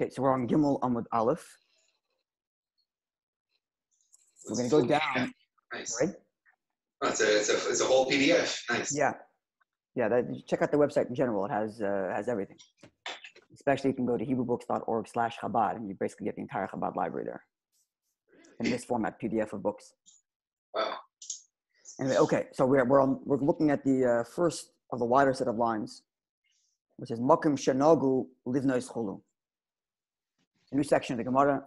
Okay, so we're on Gimel Amud Aleph. We're going to go down, Nice. right? Oh, it's, a, it's, a, it's a whole PDF. Nice. Yeah, yeah. That, check out the website in general. It has uh, has everything. Especially, you can go to HebrewBooks.org/slash Chabad, and you basically get the entire Chabad library there in this format, PDF of books. Wow. Anyway, okay, so we're we're on, we're looking at the uh, first of the wider set of lines, which is Makim Shanagu Livnois Chulu. A new section of the Gemara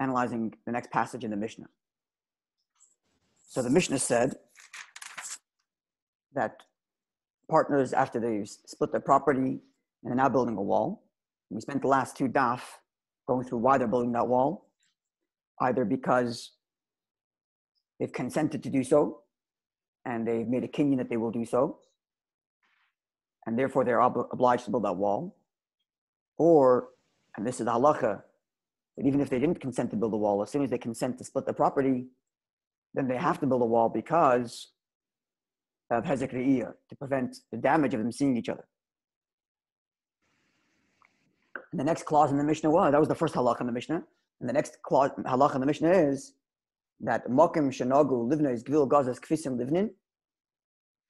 analyzing the next passage in the Mishnah. So the Mishnah said that partners, after they've split their property and they're now building a wall, we spent the last two daf going through why they're building that wall, either because they've consented to do so and they've made a kinyan that they will do so, and therefore they're ob- obliged to build that wall, or, and this is the halacha, that even if they didn't consent to build a wall, as soon as they consent to split the property, then they have to build a wall because of hezek re'iyah, to prevent the damage of them seeing each other. And the next clause in the Mishnah was, that was the first halakha in the Mishnah, and the next clause, halakha in the Mishnah is that mokim shenagu livna is gvil gazas kfisim livnin,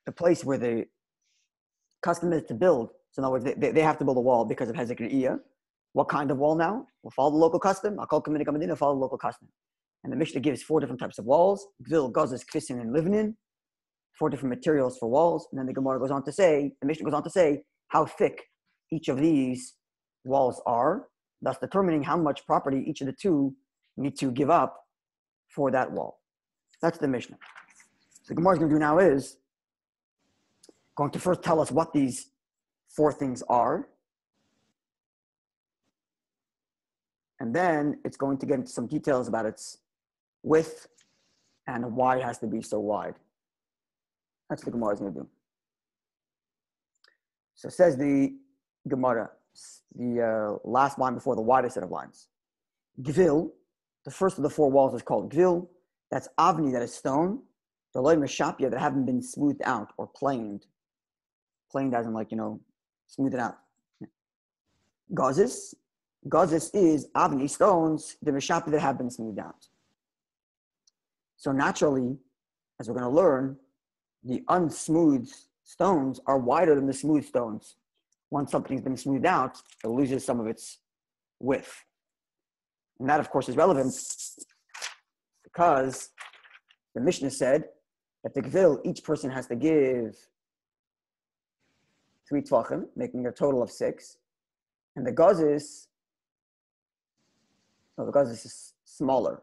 the place where the custom is to build. So in other words, they, they have to build a wall because of hezek re'iyah. What kind of wall now? We'll follow the local custom. I'll call community community, follow the local custom. And the Mishnah gives four different types of walls: gvil, gazas, kfisim, and livnin. Four different materials for walls. And then the Gemara goes on to say, the Mishnah goes on to say how thick each of these walls are, thus determining how much property each of the two need to give up for that wall. That's the Mishnah. So the Gemara is going to do now is going to first tell us what these four things are. And then it's going to get into some details about its width and why it has to be so wide. That's what the Gemara is going to do. So says the Gemara, the uh, last line before the widest set of lines. Gvil, the first of the four walls is called Gvil. That's Avni, that is stone. The Loy Meshapia that haven't been smoothed out or planed. Planed as in like, you know, smooth it out. Gazis. Gazis is Avni, stones, the Meshapia that have been smoothed out. So naturally, as we're going to learn, the unsmooth stones are wider than the smooth stones. Once something's been smoothed out, it loses some of its width. And that, of course, is relevant because the Mishnah said that the Gvil, each person has to give three tvachim, making a total of six. And the Gazis, the Gazis is smaller.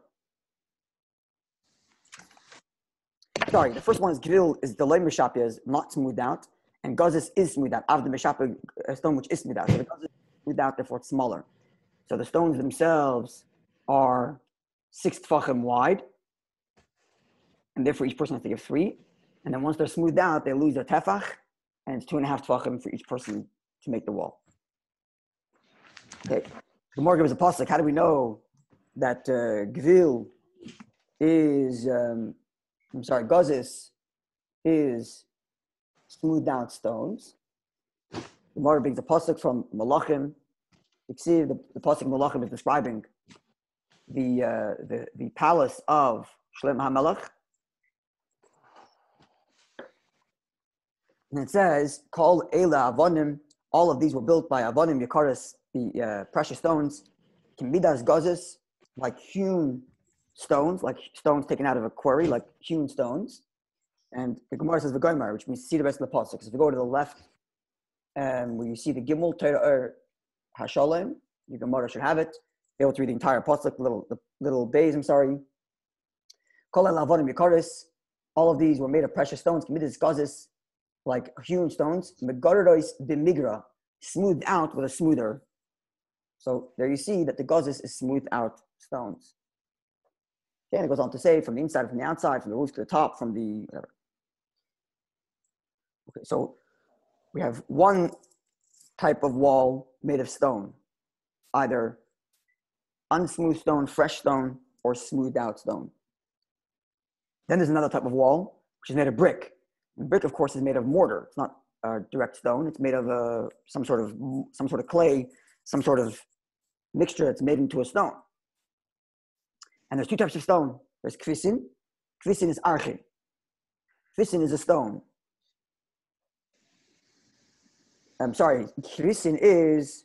Sorry, the first one is Gvil, is the Leim Meshapia is not smoothed out, and Gazis is smoothed out. Av the Meshapia, a uh, stone which is smoothed out. So the is smoothed out, therefore it's smaller. So the stones themselves are six tfachim wide, and therefore each person has to give three. And then once they're smoothed out, they lose their tefach, and it's two and a half tfachim for each person to make the wall. Okay, the more gives a pasuk. How do we know that uh, gvil is? Um, I'm sorry, gazis is smoothed out stones. The Gemara brings a pasuk from Malachim. You see, the, the pasuk Malachim is describing the, uh, the the palace of Shlomo HaMelech. And it says, "Call Ela Avonim." All of these were built by Avonim Yakaris, the uh, precious stones. Kimidas Gazis, like hewn stones, like stones taken out of a quarry, like hewn stones. And the Gemara says V'gomer, which means see the rest of the pasuk. Because if you go to the left, um, where you see the Gimel Torah or Hashalem, your Gemara should have it. Be able to read the entire pasuk, little the little bays. I'm sorry. All of these were made of precious stones. Committed gazis, like hewn stones. Megaradois de migra, smoothed out with a smoother. So there you see that the gazis is smoothed out stones. Okay, and it goes on to say from the inside, from the outside, from the roof to the top, from the whatever. Okay, so we have one type of wall made of stone, either unsmooth stone, fresh stone, or smoothed out stone. Then there's another type of wall, which is made of brick. And brick, of course, is made of mortar. It's not uh, direct stone. It's made of uh, some sort of some sort of clay, some sort of mixture that's made into a stone. And there's two types of stone. There's kvisin. Kvisin is archi. Kvisin is a stone. I'm sorry, kvisin is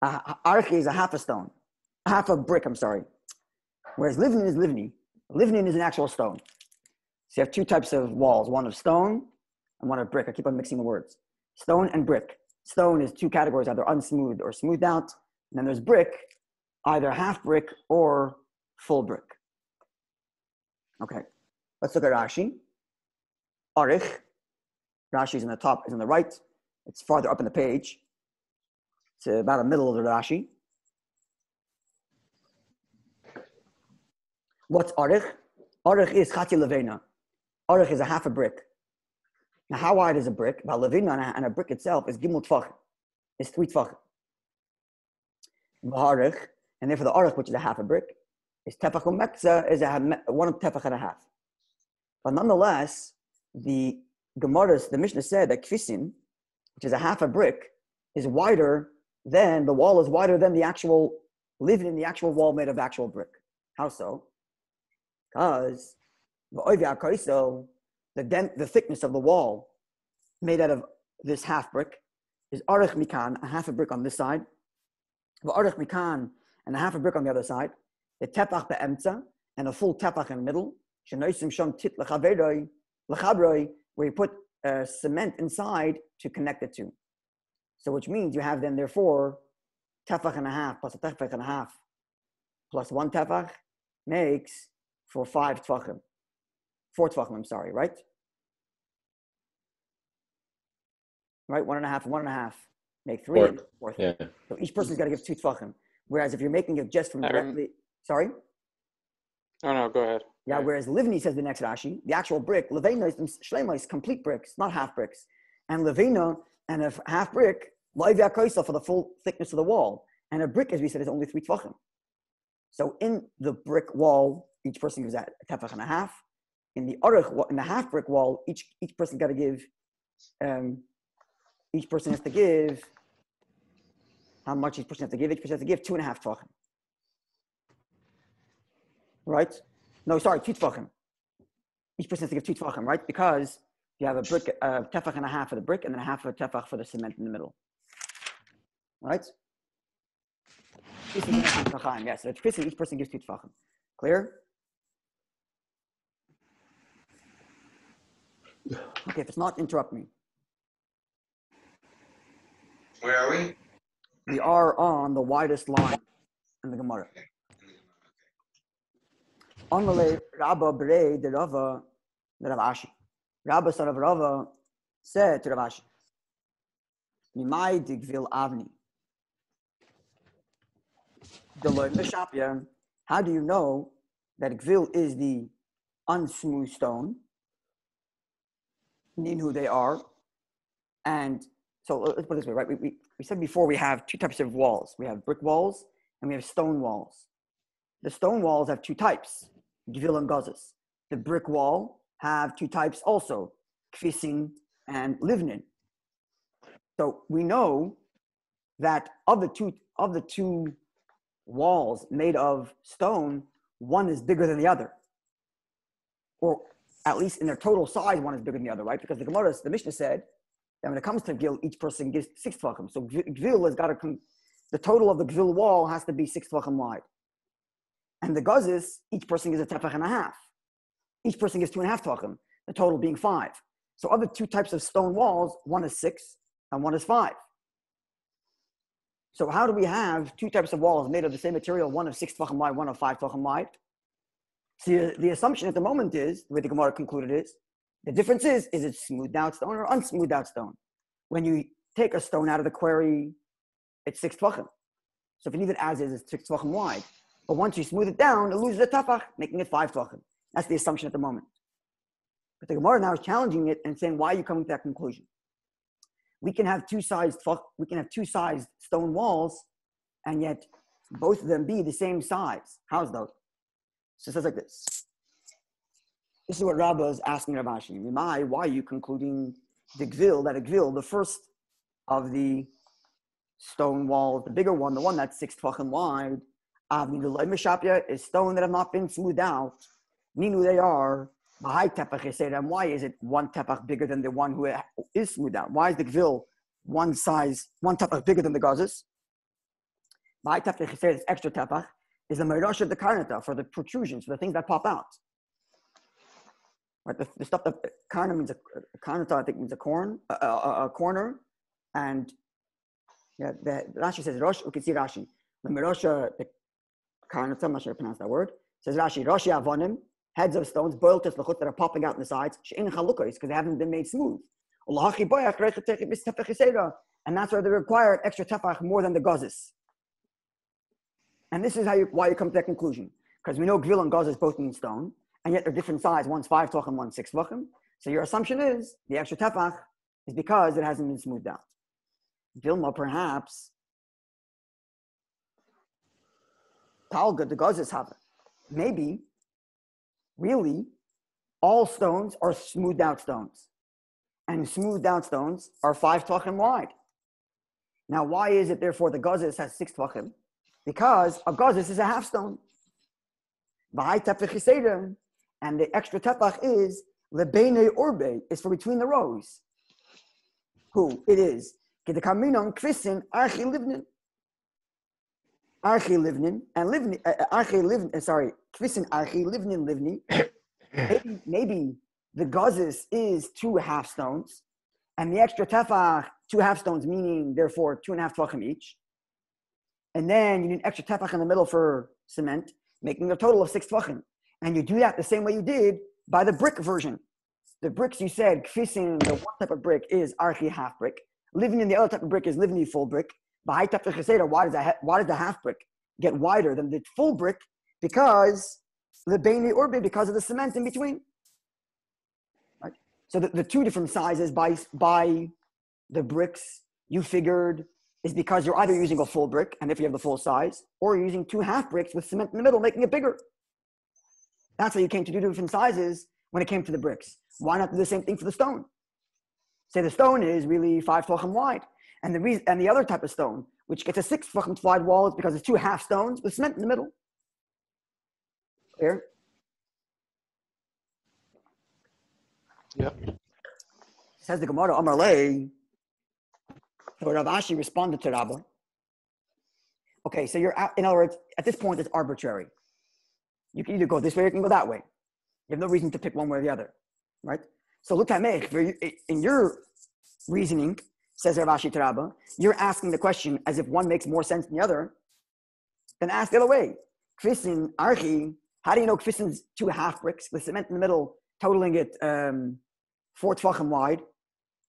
archi is a half a stone, half a brick. I'm sorry. Whereas livnin is livni. Livnin is an actual stone. So you have two types of walls: one of stone and one of brick. I keep on mixing the words. Stone and brick. Stone is two categories, either unsmooth or smoothed out. And then there's brick, either half brick or full brick. Okay, let's look at Rashi. Arich. Rashi is in the top, is on the right. It's farther up in the page. It's about the middle of the Rashi. What's Arich? Arich is Chati Levena. Arich is a half a brick. Now, how wide is a brick? Well, Levena and a brick itself is Gimel Tvach, is three Tvach. V'harich, and therefore the Arich, which is a half a brick, is Tefach Umekza, is a one Tefach and a half. But nonetheless, the Gemara, the Mishnah said that Kfisin, which is a half a brick, is wider than, the wall is wider than the actual, living in the actual wall made of actual brick. How so? Because the, dent, the thickness of the wall made out of this half brick is arich mikan, a half a brick on this side, arich mikan, and a half a brick on the other side, the tefach be'emtza, and a full tefach in the middle, shenoisim sham tit lechavroi, where you put uh, cement inside to connect the two. So which means you have then therefore tefach and a half plus a tefach and a half plus one tefach makes for five tefachim. Four tefachim, I'm sorry, right? Right, one and a half, one and a half, make three. Fourth. Fourth. Yeah. So each person's got to give two tefachim. Whereas if you're making it just from Aaron. directly, sorry, Oh no, go ahead. yeah. Whereas Livni says the next Rashi, the actual brick, Levena is Shlema is complete bricks, not half bricks, and Levina and a half brick, Laivia Kaisa for the full thickness of the wall, and a brick, as we said, is only three tefachim. So in the brick wall, each person gives that a tefach and a half. In the other, in the half brick wall, each each person got to give, um, each person has to give. How much each person has to give? Each person has to give two and a half tefachim. Right? No, sorry, two tefachim. Each person has to give two tefachim, right? Because you have a brick, a tefach and a half for the brick, and then a half of a tefach for the cement in the middle. Right? Yes, so it's each person gives two tefachim. Clear? Okay, if it's not, interrupt me. Where are we? We are on the widest line in the Gemara. Amale Rabba Bere de Rava the Rav Ashi. Rabba son of Rava said to Rav Ashi, Mimai digvil avni. Deloy Meshapia, how do you know that gvil is the unsmooth stone? Mean who they are. And so uh, let's put it this way, right? We, we, we said before we have two types of walls. We have brick walls and we have stone walls. The stone walls have two types, gvil and gazas. The brick wall have two types also, kfisin and livnin. So we know that of the two of the two walls made of stone, one is bigger than the other. Or at least in their total size, one is bigger than the other, right? Because the Gemara, the Mishnah said that when it comes to gvil, each person gives six tvachim. So gvil has got to come, the total of the gvil wall has to be six tvachim wide. And the gazis, each person gives a tefach and a half. Each person gives two and a half tvachim, the total being five. So other two types of stone walls, one is six and one is five. So how do we have two types of walls made of the same material, one of six tvachim wide, one of five tvachim wide? The, the assumption at the moment is, the way the Gemara concluded is, the difference is, is it smoothed out stone or unsmoothed out stone? When you take a stone out of the quarry, it's six tvachim. So if you leave it as is, it's six tvachim wide. But once you smooth it down, it loses a tafach, making it five tvachim. That's the assumption at the moment. But the Gemara now is challenging it and saying, why are you coming to that conclusion? We can have two sized we can have two sized stone walls, and yet both of them be the same size. How's that? So it says like this. This is what Rabbah is asking Rav Ashi. Mimai, why are you concluding the gvil, that gvil, the first of the stone walls, the bigger one, the one that's six tvachim wide, avni l'loy meshapia is stone that have not been smoothed out. Ninu they are. Bahai tepach is and why is it one tepach bigger than the one who is smoothed out? Why is the gvil one size, one tepach bigger than the gazes? Bahai tepach is extra tepach is the merosh of the karnata for the protrusions, for the things that pop out. Right, the, the stuff that karna means a, karnata, I think means a corn, a, a, a corner, and yeah, the Rashi says Rosh. See Rashi. Uh, the Merosha, the Karnata, I'm not sure I pronounce that word. Says Rashi, Roshi Avonim, heads of stones, boiled to sluchut that are popping out in the sides. She'in chalukos because they haven't been made smooth. And that's why they require extra tefach more than the gazes. And this is how you, why you come to that conclusion. Because we know gvil and gazes both mean stone, and yet they're different size. One's five tvachim, one's six tvachim. So your assumption is the extra tefach is because it hasn't been smoothed out. Vilma, perhaps, Talga, the Gazes have. Maybe, really, all stones are smoothed out stones. And smoothed out stones are five tvachim wide. Now, why is it therefore the Gazes has six tvachim? Because a Gazes is a half stone. And the extra tefach is lebene orbe, is for between the rows. Who? It is Kedekaminon Krisin Archi Livnin. Archi Livnin and Livni uh, uh, Archi Livnin. Uh, sorry, Krisin Archi Livnin Livni. maybe, maybe the gazes is two half stones, and the extra tefach two half stones, meaning therefore two and a half tvachim each. And then you need extra tefach in the middle for cement, making a total of six tvachim. And you do that the same way you did by the brick version. The bricks you said, kfisin, the one type of brick is archi half brick. Living in the other type of brick is living in full brick. Type of why does why does the half brick get wider than the full brick? Because the baini orbe because of the cement in between. Right? So the, the two different sizes by by the bricks you figured is because you're either using a full brick and if you have the full size, or you're using two half bricks with cement in the middle, making it bigger. That's how you came to do different sizes when it came to the bricks. Why not do the same thing for the stone? Say the stone is really five tefachim wide. And the, reason, and the other type of stone, which gets a six tefachim wide wall, is because it's two half stones with cement in the middle. Clear? Yep. Says the Gemara, Amar Lei. So Rav Ashi responded to Rabbah. Okay, so you're, out. in other words, at this point, it's arbitrary. You can either go this way or you can go that way. You have no reason to pick one way or the other, right? So me. In your reasoning, says Rav Ashi Taraba, you're asking the question as if one makes more sense than the other. Then ask the other way. Kvisin, Archi, how do you know Kvisin's two half bricks with cement in the middle, totaling it um, four tefachim wide?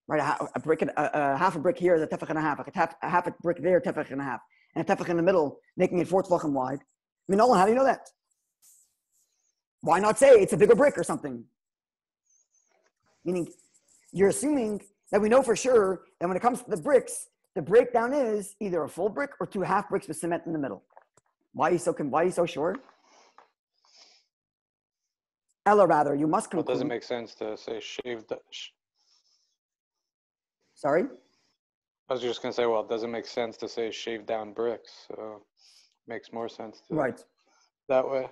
Right, a, a brick, a, a, half a brick here is a tefach and a half. A half, a half a brick there, tefach and a half, and a tefach in the middle, making it four tefachim wide. Minola, how do you know that? Why not say it's a bigger brick or something? Meaning, you're assuming that we know for sure that when it comes to the bricks, the breakdown is either a full brick or two half bricks with cement in the middle. Why are you so, why are you so sure? Ella, rather, you must conclude. It doesn't make sense to say shaved. Sh- Sorry? I was just going to say, well, it doesn't make sense to say shaved down bricks. So it makes more sense to right that way.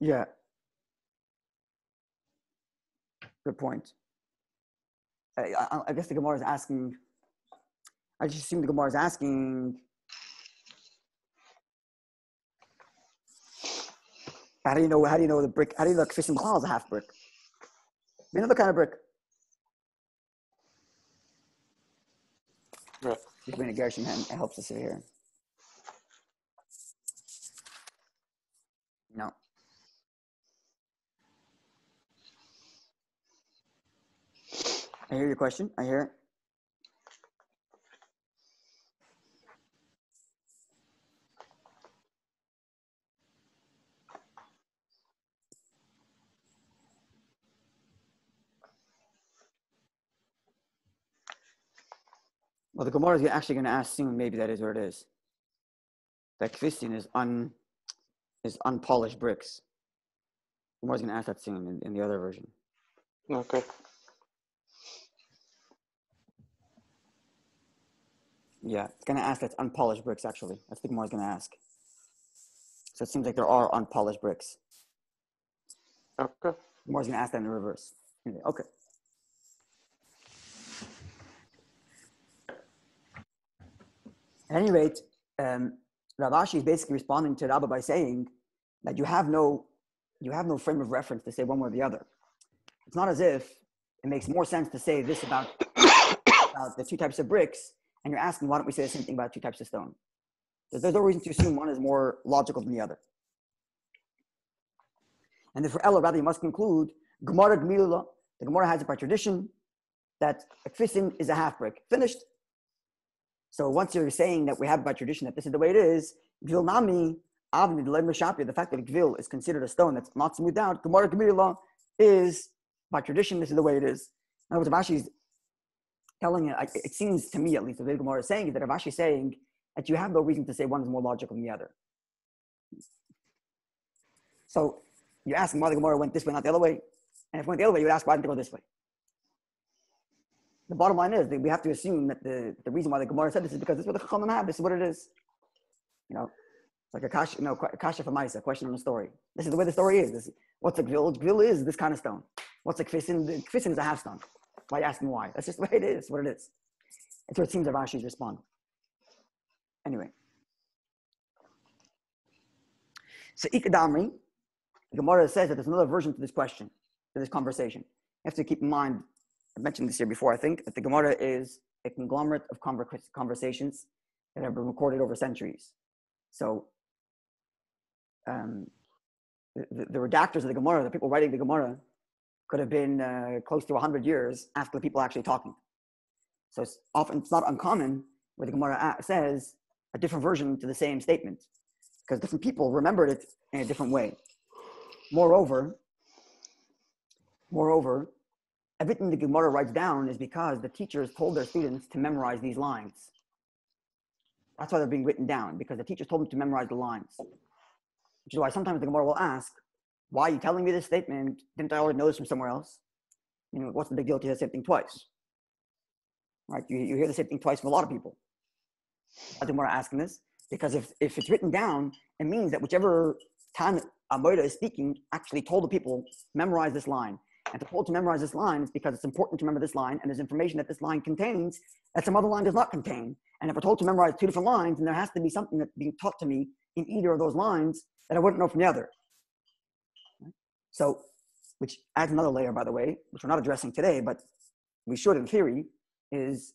Yeah. Good point. I, I, I guess the Gemara is asking. I just assume the Gemara is asking. How do you know? How do you know the brick? How do you know Kfisim Chal is a half brick? Another kind of brick. Right. Bring a Gershon helps us here. No. I hear your question. I hear it. Well, the Gemara is actually going to ask soon. Maybe that is where it is. That Kvisin is un is unpolished bricks. Gemara is going to ask that soon in, in the other version. Okay. Yeah, it's going to ask that's unpolished bricks, actually. That's the Gemara's going to ask. So it seems like there are unpolished bricks. Okay. Gemara's going to ask that in the reverse. Okay. At any rate, um, Rav Ashi is basically responding to Rabba by saying that you have no you have no frame of reference to say one way or the other. It's not as if it makes more sense to say this about, about the two types of bricks, and you're asking why don't we say the same thing about two types of stone? There's, there's no reason to assume one is more logical than the other. And then for Ella, rather, you must conclude Gemara Gmila, the Gemara has it by tradition that a kfisin is a half brick. Finished. So once you're saying that we have by tradition that this is the way it is, Gvilnami, Avni, the the fact that Gvil is considered a stone that's not smoothed out, Gemara Gmila is by tradition, this is the way it is. In other words, Rav Ashi's telling it, it seems to me at least, the Gemara is saying that Rav Ashi is saying that you have no reason to say one is more logical than the other. So you ask why the Gemara went this way, not the other way. And if it went the other way, you would ask why didn't it go this way? The bottom line is that we have to assume that the, the reason why the Gemara said this is because this is what the Chachamim have. This is what it is. You know, it's like a kasha, you know, kasha for Maisa, question on the story. This is the way the story is. This, what's a gvil? Gvil is this kind of stone. What's a kfisin? The kfisin is a half stone. Why ask me why? That's just the way it is, what it is. And so it seems that Rashi's respond. Anyway. So Ikadamri, Gemara says that there's another version to this question, to this conversation. You have to keep in mind, I mentioned this here before, I think, that the Gemara is a conglomerate of conversations that have been recorded over centuries. So um, the, the, redactors of the Gemara, the people writing the Gemara, could have been uh, close to 100 years after the people actually talking. So it's often it's not uncommon where the Gemara says a different version to the same statement because different people remembered it in a different way. Moreover, moreover, everything the Gemara writes down is because the teachers told their students to memorize these lines. That's why they're being written down because the teachers told them to memorize the lines. Which is why sometimes the Gemara will ask, why are you telling me this statement? Didn't I already know this from somewhere else? You know, what's the big deal to hear the same thing twice? Right? You, you hear the same thing twice from a lot of people. I think we're asking this because if, if it's written down, it means that whichever time Amoida is speaking actually told the people, memorize this line. And to told to memorize this line is because it's important to remember this line and there's information that this line contains that some other line does not contain. And if we're told to memorize two different lines, then there has to be something that's being taught to me in either of those lines that I wouldn't know from the other. So, which adds another layer, by the way, which we're not addressing today, but we should in theory, is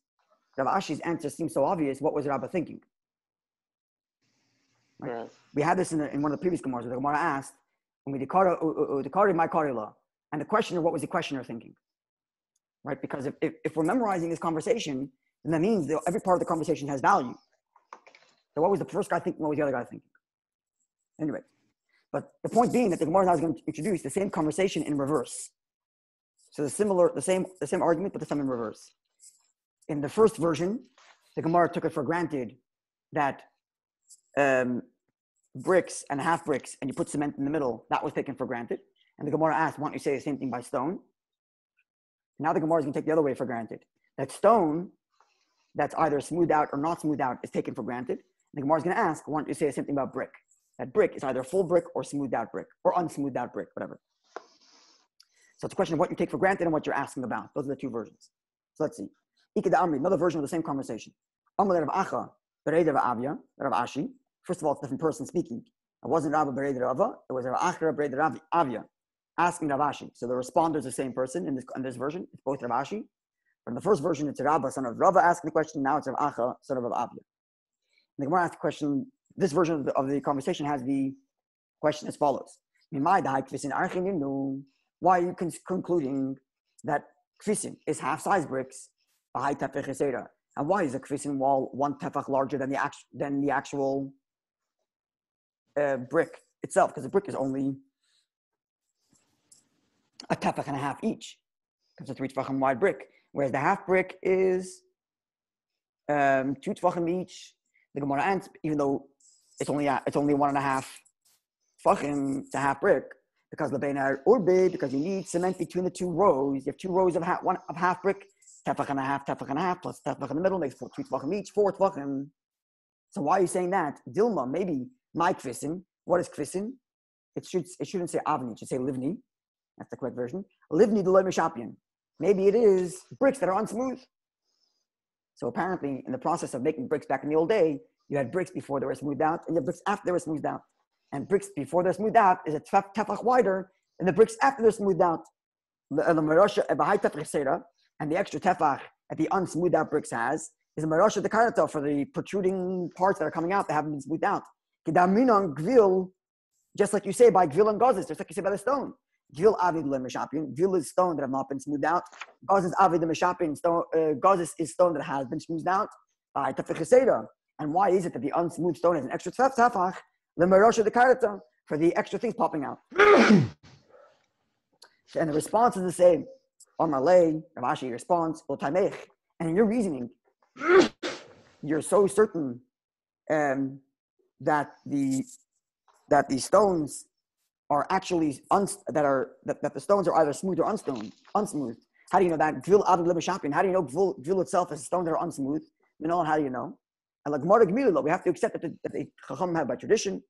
Rav Ashi's answer seems so obvious. What was Rabba thinking? Right? right. We had this in, the, in one of the previous Gemaras the Gemara asked, when we dekari my karila, and the questioner, what was the questioner thinking? Right? Because if, if, if we're memorizing this conversation, then that means that every part of the conversation has value. So what was the first guy thinking? What was the other guy thinking? Anyway, but the point being that the Gemara now is going to introduce the same conversation in reverse. So the similar, the same, the same argument, but the same in reverse. In the first version, the Gemara took it for granted that um, bricks and half bricks, and you put cement in the middle, that was taken for granted. And the Gemara asked, why don't you say the same thing by stone? Now the Gemara is going to take the other way for granted. That stone that's either smoothed out or not smoothed out is taken for granted. And the Gemara is going to ask, why don't you say the same thing about brick? That brick is either full brick or smoothed out brick or unsmoothed out brick, whatever. So it's a question of what you take for granted and what you're asking about. Those are the two versions. So let's see. Ikeda Amri, another version of the same conversation. Rav Acha, Berei Rav Avia, Rav Ashi. First of all, it's a different person speaking. It wasn't Rabba Berei Rava, it was Rav Acha Berei Rav Avia asking Rav Ashi. So the responder is the same person in this, in this version. It's both Rav Ashi. But in the first version, it's Rabba, son of Rava, asking the question. Now it's Rav Acha, son of Rav Avia. And the Gemara asked the question this version of the, of the conversation has the question as follows. The high why are you con- concluding that kfisin is half size bricks? And why is a kfisin wall one tefach larger than the, act- than the actual uh, brick itself? Because the brick is only a tefach and a half each. Because it's a three tefachim wide brick. Whereas the half brick is um, two tefachim each. The Gemara ends, even though it's only it's only one and a half fucking to half brick. because Lebenar Urbe, because you need cement between the two rows. You have two rows of half, one of half brick, tefach and a half, tefach and a half, plus tefach in the middle makes four, two tvachim each, four tvachim. So why are you saying that? Dilma, maybe my kvisin. What is kvisin? It should it shouldn't say avni, it should say livni. That's the correct version. Livni deloy mishapian. Maybe it is bricks that are unsmooth. So apparently, in the process of making bricks back in the old day, you had bricks before they were smoothed out, and you have bricks after they were smoothed out. And bricks before they're smoothed out is a tef- tefach wider and the bricks after they're smoothed out. The- the uh, And the extra tefach that the unsmoothed out bricks has is a marosha de karata for the protruding parts that are coming out that haven't been smoothed out. Kedaminon gvil, just like you say by gvil and gozes, just like you say by the stone. Gvil avid le meshapin. Gvil is stone that have not been smoothed out. Gozes avid le meshapin. Stone, uh, gozes is stone that has been smoothed out. By tefach. And why is it that the unsmooth stone has an extra tefach? The marosha de karata for the extra things popping out. and the response is the same. Lay, Rav Ashi responds, "Otamech." And in your reasoning, you're so certain um, that the that the stones are actually uns, that are that, that the stones are either smooth or unstoned, unsmooth. How do you know that? Gvil lebeshapin. How do you know gvil, gvil itself is stones that are unsmooth? You how do you know? And like Gemara Gemila, we have to accept that the, that the Chacham have by tradition.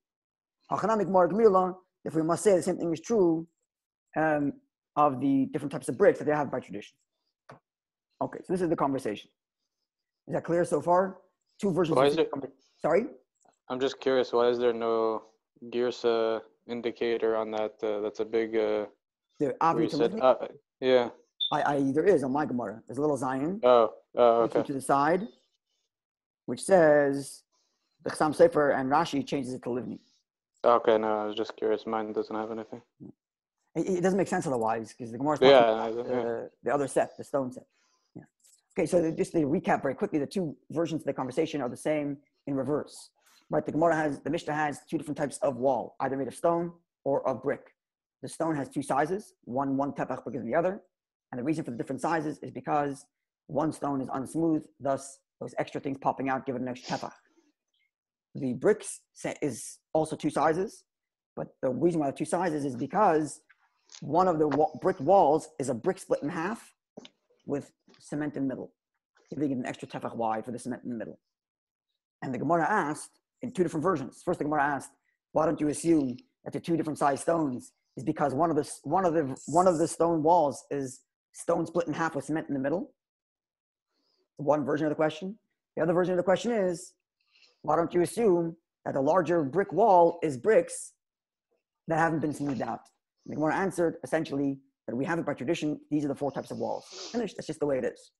Hachanamic Gemara Gemila, if we must say the same thing is true um, of the different types of bricks that they have by tradition. Okay, so this is the conversation. Is that clear so far? Two versions. Why of is the it- conver- Sorry. I'm just curious, why is there no Girsa indicator on that? Uh, that's a big. Uh, The where you said, uh, yeah. I, I there is on my Gemara. There's a little Zion Oh, oh, okay. to the side, which says the Chassam Sofer and Rashi changes it to Livni. Okay, no, I was just curious. Mine doesn't have anything. It, it doesn't make sense otherwise because the Gemara is Yeah, about yeah. the, the other set, the stone set. Yeah. Okay, so just to recap very quickly, the two versions of the conversation are the same in reverse. Right, the Gemara has the Mishnah has two different types of wall, either made of stone or of brick. The stone has two sizes, one one tefach bigger than the other, and the reason for the different sizes is because one stone is unsmooth, thus those extra things popping out give it an extra tefach. The bricks sa- is also two sizes, but the reason why the two sizes is because one of the wa- brick walls is a brick split in half with cement in the middle, giving it an extra tefach wide for the cement in the middle. And the Gemara asked in two different versions. First, the Gemara asked, "Why don't you assume that the two different size stones is because one of the one of the one of the stone walls is stone split in half with cement in the middle?" One version of the question. The other version of the question is, "Why don't you assume that the larger brick wall is bricks that haven't been smoothed out?" And the Gemara answered essentially that we have it by tradition. These are the four types of walls. And That's just the way it is.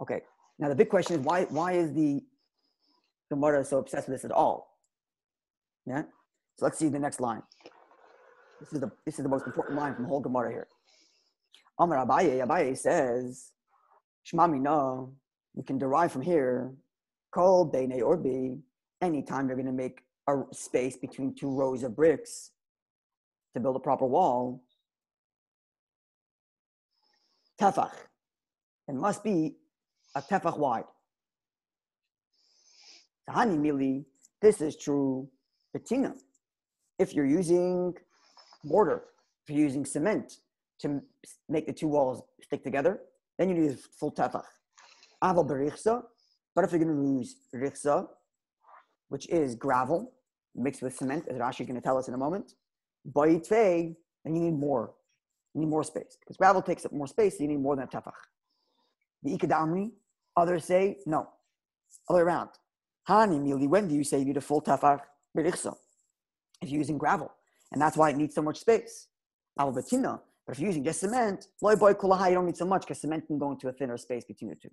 Okay. Now the big question is why? Why is the Gemara so obsessed with this at all? Yeah. So let's see the next line. This is the this is the most important line from the whole Gemara here. Amar Abaye, Abaye says, Shmami no, we can derive from here, kol bene or b, anytime you're going to make a space between two rows of bricks to build a proper wall, tefach, it must be a tefach wide. Tahani mili, this is true patina. If you're using mortar, if you're using cement to make the two walls stick together, then you need full tefach. Aval berichsa, but if you're going to use richsa, which is gravel mixed with cement, as Rashi is going to tell us in a moment, bayitve, then you need more. You need more space because gravel takes up more space. So you need more than a tefach. The ikadamri, others say no, other way around. Hani mili, when do you say you need a full tefach berichsa? If you're using gravel, and that's why it needs so much space. Al but if you're using just cement, loy boy kulaha, you don't need so much because cement can go into a thinner space between the two.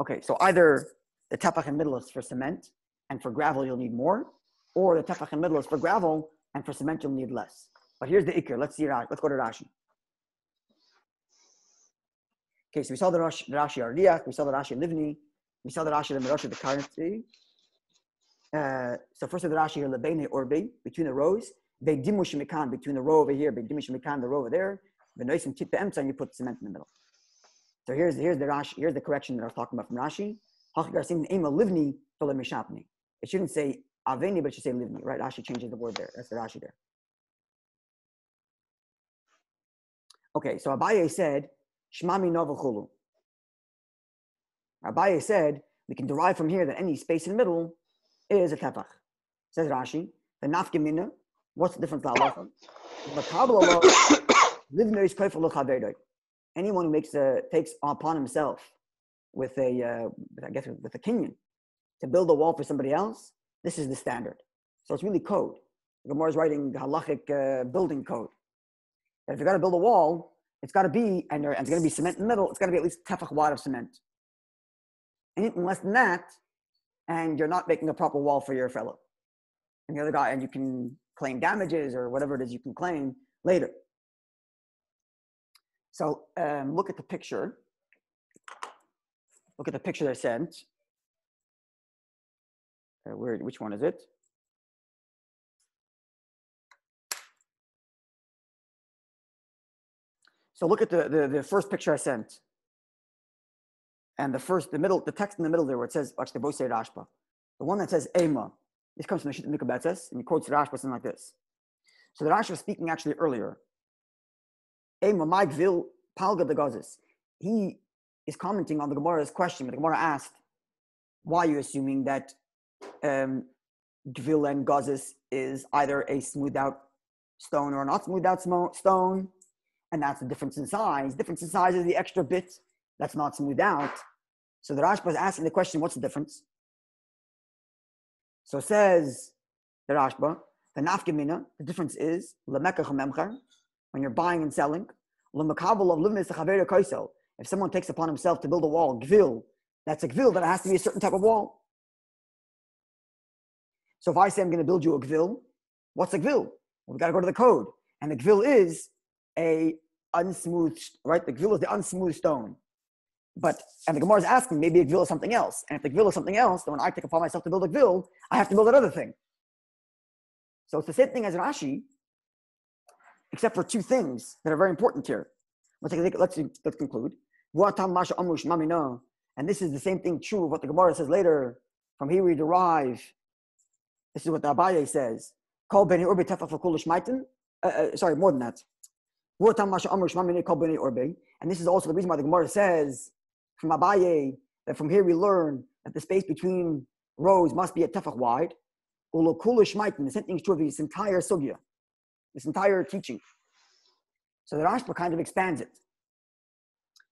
Okay, so either the tefach in middle is for cement, and for gravel you'll need more, or the tefach in middle is for gravel, and for cement you'll need less. But here's the ikr. Let's see. Ra- Let's go to Rashi. Okay, so we saw the Rashi, the Rashi Ardiach, we saw the Rashi Livni, we saw the Rashi the Rashi the currency. Uh, so first of the Rashi here, Lebene Orbe, between the rows, Beidimush Mikan between the row over here, Beidimush Mikan, the row over there, Benoisim Tit Be'emtza, and you put cement in the middle. So here's, here's, the, Rashi, here's the correction that I was talking about from Rashi. It shouldn't say Aveni, but it should say Livni, right? Rashi changes the word there. That's the Rashi there. Okay, so Abaye said, Shmami Novachulu. Abaye said, we can derive from here that any space in the middle is a tefach. Says Rashi, the nafgemina, what's the difference? The. Anyone who makes a, takes upon himself with a, uh, I guess with a kinyan, to build a wall for somebody else, this is the standard. So it's really code. Gemara is writing halachic uh, building code. That if you're going to build a wall, it's got to be, and, and it's going to be cement in the middle, it's got to be at least tefach wide of cement. Anything less than that, and you're not making a proper wall for your fellow. And the other guy, and you can claim damages or whatever it is you can claim later. So um, look at the picture. Look at the picture they sent. Uh, where, which one is it? So look at the, the, the first picture I sent. And the first, the middle, the text in the middle there where it says, actually, both say Rashba. The one that says Ema, this comes from the Shita Mikabetzes, and he quotes Rashba something like this. So the Rashba was speaking actually earlier. He is commenting on the Gemara's question, but the Gemara asked, why are you assuming that um, Gvil and Gazis is either a smoothed out stone or not smoothed out stone? and that's the difference in size. Difference in size is the extra bit that's not smoothed out. So the Rashba is asking the question, what's the difference? So says the Rashba, the nafkamina, the difference is when you're buying and selling. If someone takes upon himself to build a wall, gvil, that's a gvil, that has to be a certain type of wall. So if I say I'm going to build you a gvil, what's a gvil? Well, we got to go to the code. And the gvil is a unsmooth, right? The gvil is the unsmooth stone. But and the Gemara is asking, maybe a gvil is something else. And if the gvil is something else, then when I take upon myself to build a gvil, I have to build another thing. So it's the same thing as Rashi, except for two things that are very important here. Let's let's let's conclude. And this is the same thing true of what the Gemara says later. From here we derive. This is what the Abaye says. Uh, uh, sorry, more than that. And this is also the reason why the Gemara says from Abaye that from here we learn that the space between rows must be a tefach wide. The same thing is true of this entire sugya, this entire teaching. So the Rashba kind of expands it.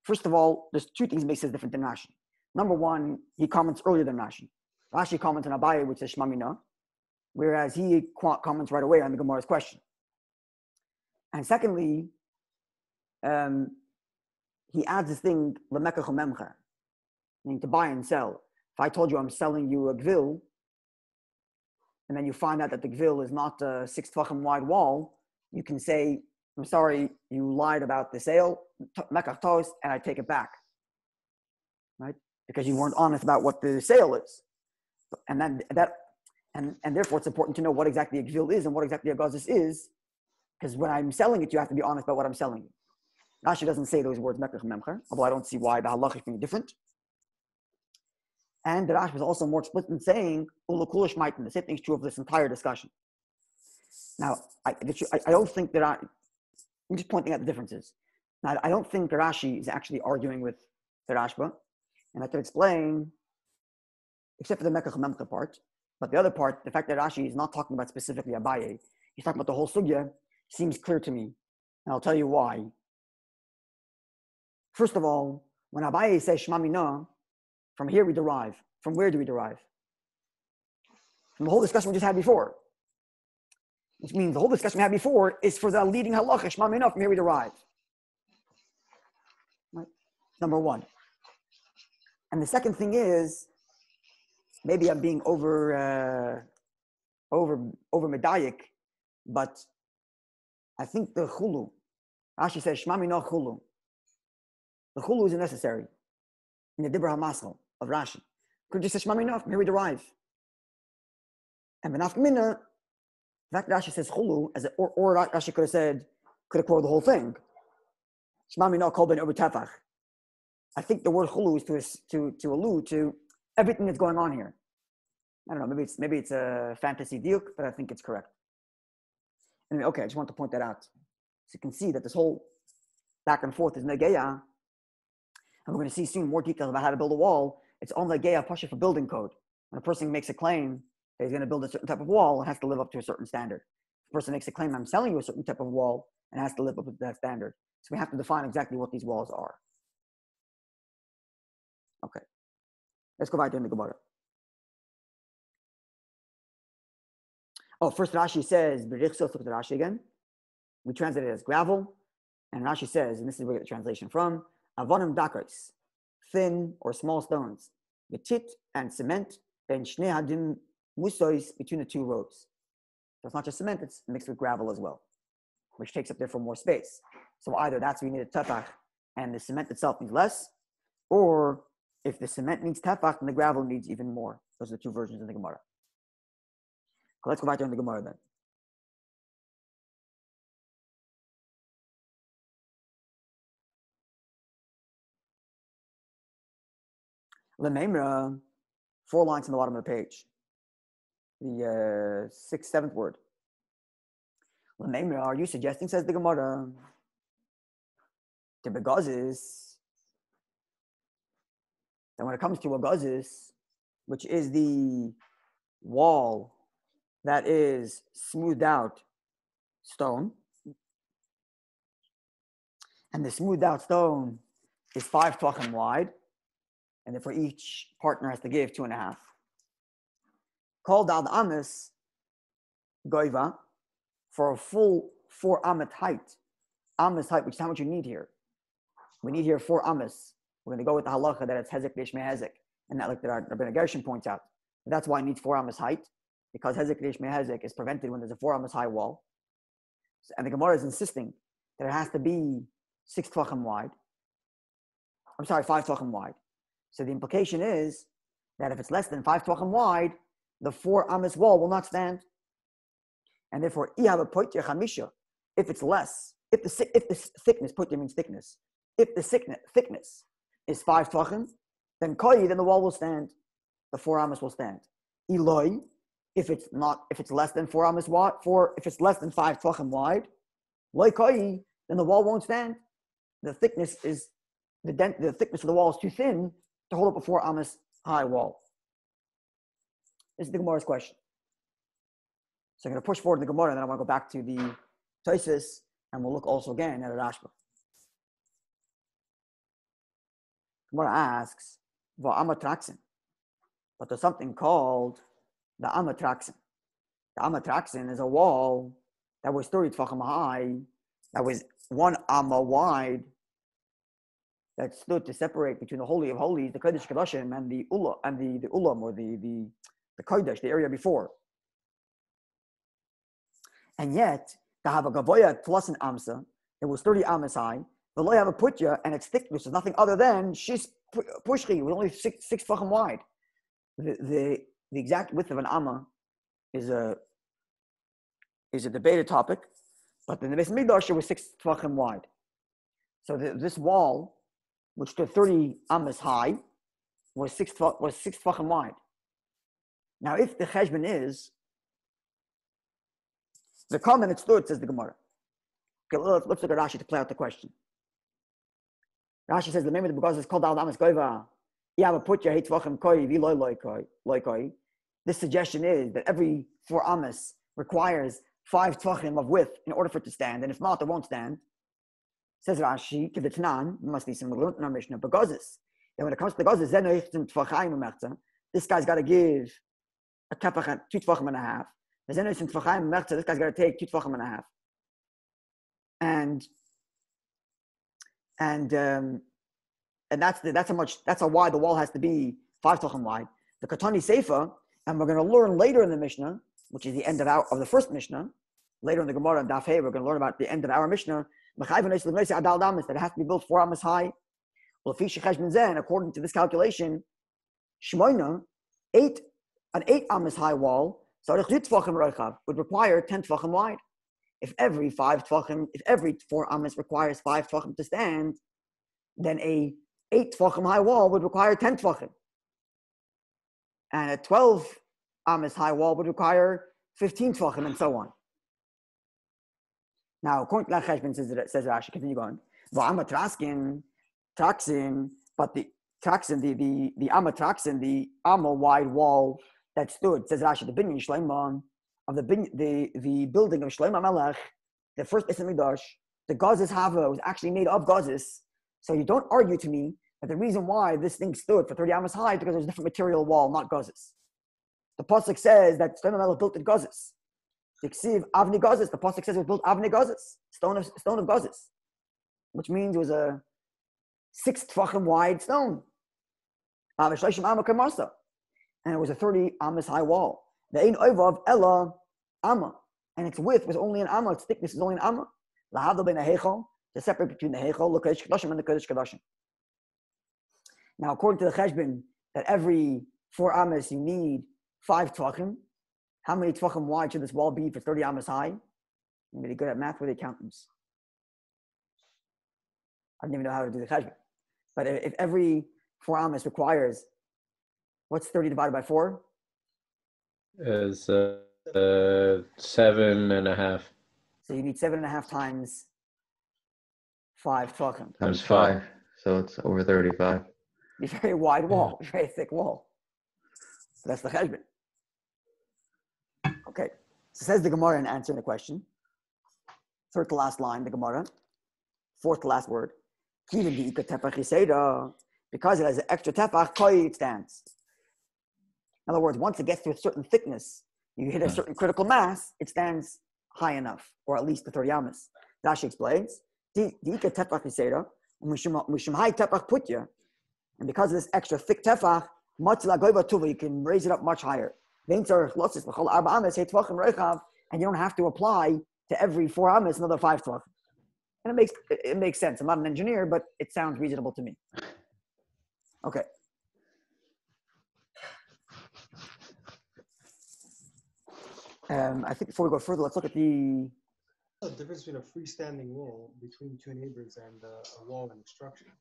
First of all, there's two things that makes it different than Rashi. Number one, he comments earlier than Rashi. Rashi comments on Abaye, which says Shmamina, whereas he comments right away on the Gemara's question. And secondly, um, he adds this thing, memcha, meaning to buy and sell. If I told you I'm selling you a gvil, and then you find out that the gvil is not a six tvachim wide wall, you can say, I'm sorry, you lied about the sale, mekach and I take it back. Right? Because you weren't honest about what the sale is. And then that and, and therefore it's important to know what exactly a gvil is and what exactly a gazis is. Because when I'm selling it, you have to be honest about what I'm selling you. Rashi doesn't say those words mekach memcher, although I don't see why the halach is being different. And the Rashi was also more explicit in saying ulakulish maitin. The same thing is true of this entire discussion. Now, I, I don't think that I, I'm just pointing out the differences. Now, I don't think Rashi is actually arguing with the Rashba, and I can explain, except for the Mekach Memcha part, but the other part, the fact that Rashi is not talking about specifically Abaye, he's talking about the whole sugya, seems clear to me. And I'll tell you why. First of all, when Abaye says Shema Mina, from here we derive. From where do we derive? From the whole discussion we just had before. Which means the whole discussion we had before is for the leading halacha, Shema Mina, from here we derive. Right? Number one. And the second thing is, maybe I'm being over, uh, over, over medayik, but I think the chulu, Rashi says, Shema Mina chulu. The chulu is necessary in the Dibra HaMaschal of Rashi. Could just say Shema Minah, here we derive. And Benaf Mina, the fact Rashi says chulu, as a, or, or Rashi could have said, could have quoted the whole thing. Shema Minah kol ben tefach. I think the word chulu is to, to, to allude to everything that's going on here. I don't know, maybe it's, maybe it's a fantasy deal, but I think it's correct. Anyway, okay, I just want to point that out. So you can see that this whole back and forth is Nageya. And we're going to see soon more details about how to build a wall. It's only Nageya Pasha for building code. When a person makes a claim that he's going to build a certain type of wall, it has to live up to a certain standard. If a person makes a claim, I'm selling you a certain type of wall, and has to live up to that standard. So we have to define exactly what these walls are. Okay. Let's go back to the Gemara. Oh, first Rashi says, Rashi again. We translate it as gravel. And Rashi says, and this is where we get the translation from, Avonim dakos, thin or small stones, betit and cement, and shnei hadim musois between the two roads. So it's not just cement, it's mixed with gravel as well, which takes up therefore more space. So either that's we need a tefach and the cement itself needs less, or if the cement needs tefach, then the gravel needs even more. Those are the two versions of the Gemara. Let's go back to the Gemara then. Lememra, four lines in the bottom of the page. The uh, sixth, seventh word. Lememra, are you suggesting, says the Gemara, to begazis, that when it comes to a gazis, which is the wall that is smoothed out stone, and the smoothed out stone is five tvachim wide, and therefore each partner has to give two and a half. Called out amis goiva for a full four amet height. Amis height, which is how much you need here. We need here four amis. We're going to go with the halacha that it's hezek deshme hezek, and that like that Rabbi Gershon points out. That's why it needs four amis height because hezek deshme hezek is prevented when there's a four amis high wall. And the Gemara is insisting that it has to be six tvachim wide. I'm sorry, five tvachim wide. So the implication is that if it's less than five tvachim wide, the four amis wall will not stand. And therefore, if it's less, if the if the thickness, poitya means thickness, if the thickness, is five tvachim, then koi, then the wall will stand, the four amis will stand. Eloi, if it's not, if it's less than four amis wide, four, if it's less than five tvachim wide, loy koi, then the wall won't stand. The thickness is the dent, the thickness of the wall is too thin to hold up a four amas high wall? This is the Gemara's question. So I'm going to push forward in the Gemara, and then I want to go back to the Toisis, and we'll look also again at Rashba. Gemara asks, Va'amatraxin. But there's something called the Amatraxin. The Amatraxin is a wall that was 30 tfachim high, that was one amma wide, that stood to separate between the holy of holies, the kodesh kodashim, and the ulam, and the the ulam or the the the kodesh, the area before. And yet, a gavoya plus an amsa, it was 30 amas high. The loy have a putya, and its thickness is nothing other than shis pushchi, with only six six tefachim wide. The, the the exact width of an amma is a is a debated topic, but in the Beis it was six tefachim wide. So the, this wall which stood 30 um amas high, was six was six tefachim wide. Now, if the cheshbon is the comment it stood, says the Gemara. Okay, let's, let's look at Rashi to play out the question. Rashi says the name of the Begaz is called Al Amas Goiva. This suggestion is that every four amas requires five tvachim of width in order for it to stand, and if not, it won't stand. Says Rashi, Kivitnan, must be some our Mishnah, but Gozis. And when it comes to Gozis, this guy's got to give a tefach, two tefachim and a half. This guy's got to take two tefachim and a half. And and um, and that's the, that's how much that's how wide the wall has to be five tefachim wide. The Katani Seifa, and we're going to learn later in the Mishnah, which is the end of our of the first Mishnah. Later in the Gemara and Daf we're going to learn about the end of our Mishnah that it has to be built four amas high. Well, according to this calculation, Shmoina, eight, an eight amas high wall, would require 10 tvachim wide. If every five tvachim, if every four amas requires five tvachim to stand, then a eight tvachim high wall would require 10 tvachim. And a 12 amas high wall would require 15 tvachim and so on. Now, according to that says, says Rashi, continue going. V'ama traskin, traxin, but the traxin, the the the amma traxin, the amma wide wall that stood, says Rashi, the binyan Shleiman of the the the building of Shleiman Melech, the first Beis Hamikdash, the Gazis Hava was actually made of Gazis. So you don't argue to me that the reason why this thing stood for 30 amas high because there's a different material wall, not Gazis. The pasuk says that Shleiman Melech built it Gazis. The Ksiv Avni Gazis, the pasuk says it was built Avni Gazis, stone of stone of Gazis, which means it was a six tvachim wide stone. And it was a 30 amas high wall. The Ein Oivav Ella Amma. And its width was only an Amma, its thickness is only an Amma. Lahavdal ben Hechel, to separate between the Hechel, the Kodesh Kedoshim, and the Kodesh Kedoshim. Now, according to the Cheshbon, that every four Amas you need five tvachim. How many tvachim wide should this wall be for 30 Amas high? I'm really good at math with the accountants. I don't even know how to do the Cheshbon. But if if every four Amas requires, what's 30 divided by four? Is uh, uh, seven and a half So you need seven and a half times five tvachim. Times five, so it's over thirty-five. A very wide wall, very thick wall. So that's the cheshbon. Says the Gemara in answering the question. Third to last line, the Gemara. Fourth to last word. Kivin the ika tefach yiseda. Because it has an extra tefach, koi it stands. In other words, once it gets to a certain thickness, you hit a hmm. certain critical mass, it stands high enough, or at least the 30 amas. Rashi explains. The the ika tefach yiseda. Mishum hai tefach putya. And because of this extra thick tefach, much lagoiva tuva, you can raise it up much higher. Vein tzarich lotzis b'chol arba ames hey tvachim reichav, and you don't have to apply to every four ames another five tvachim. And it makes it makes sense. I'm not an engineer, but it sounds reasonable to me. Okay. Um, I think before we go further, let's look at the the difference between a freestanding wall between two neighbors and uh, a wall and a structure.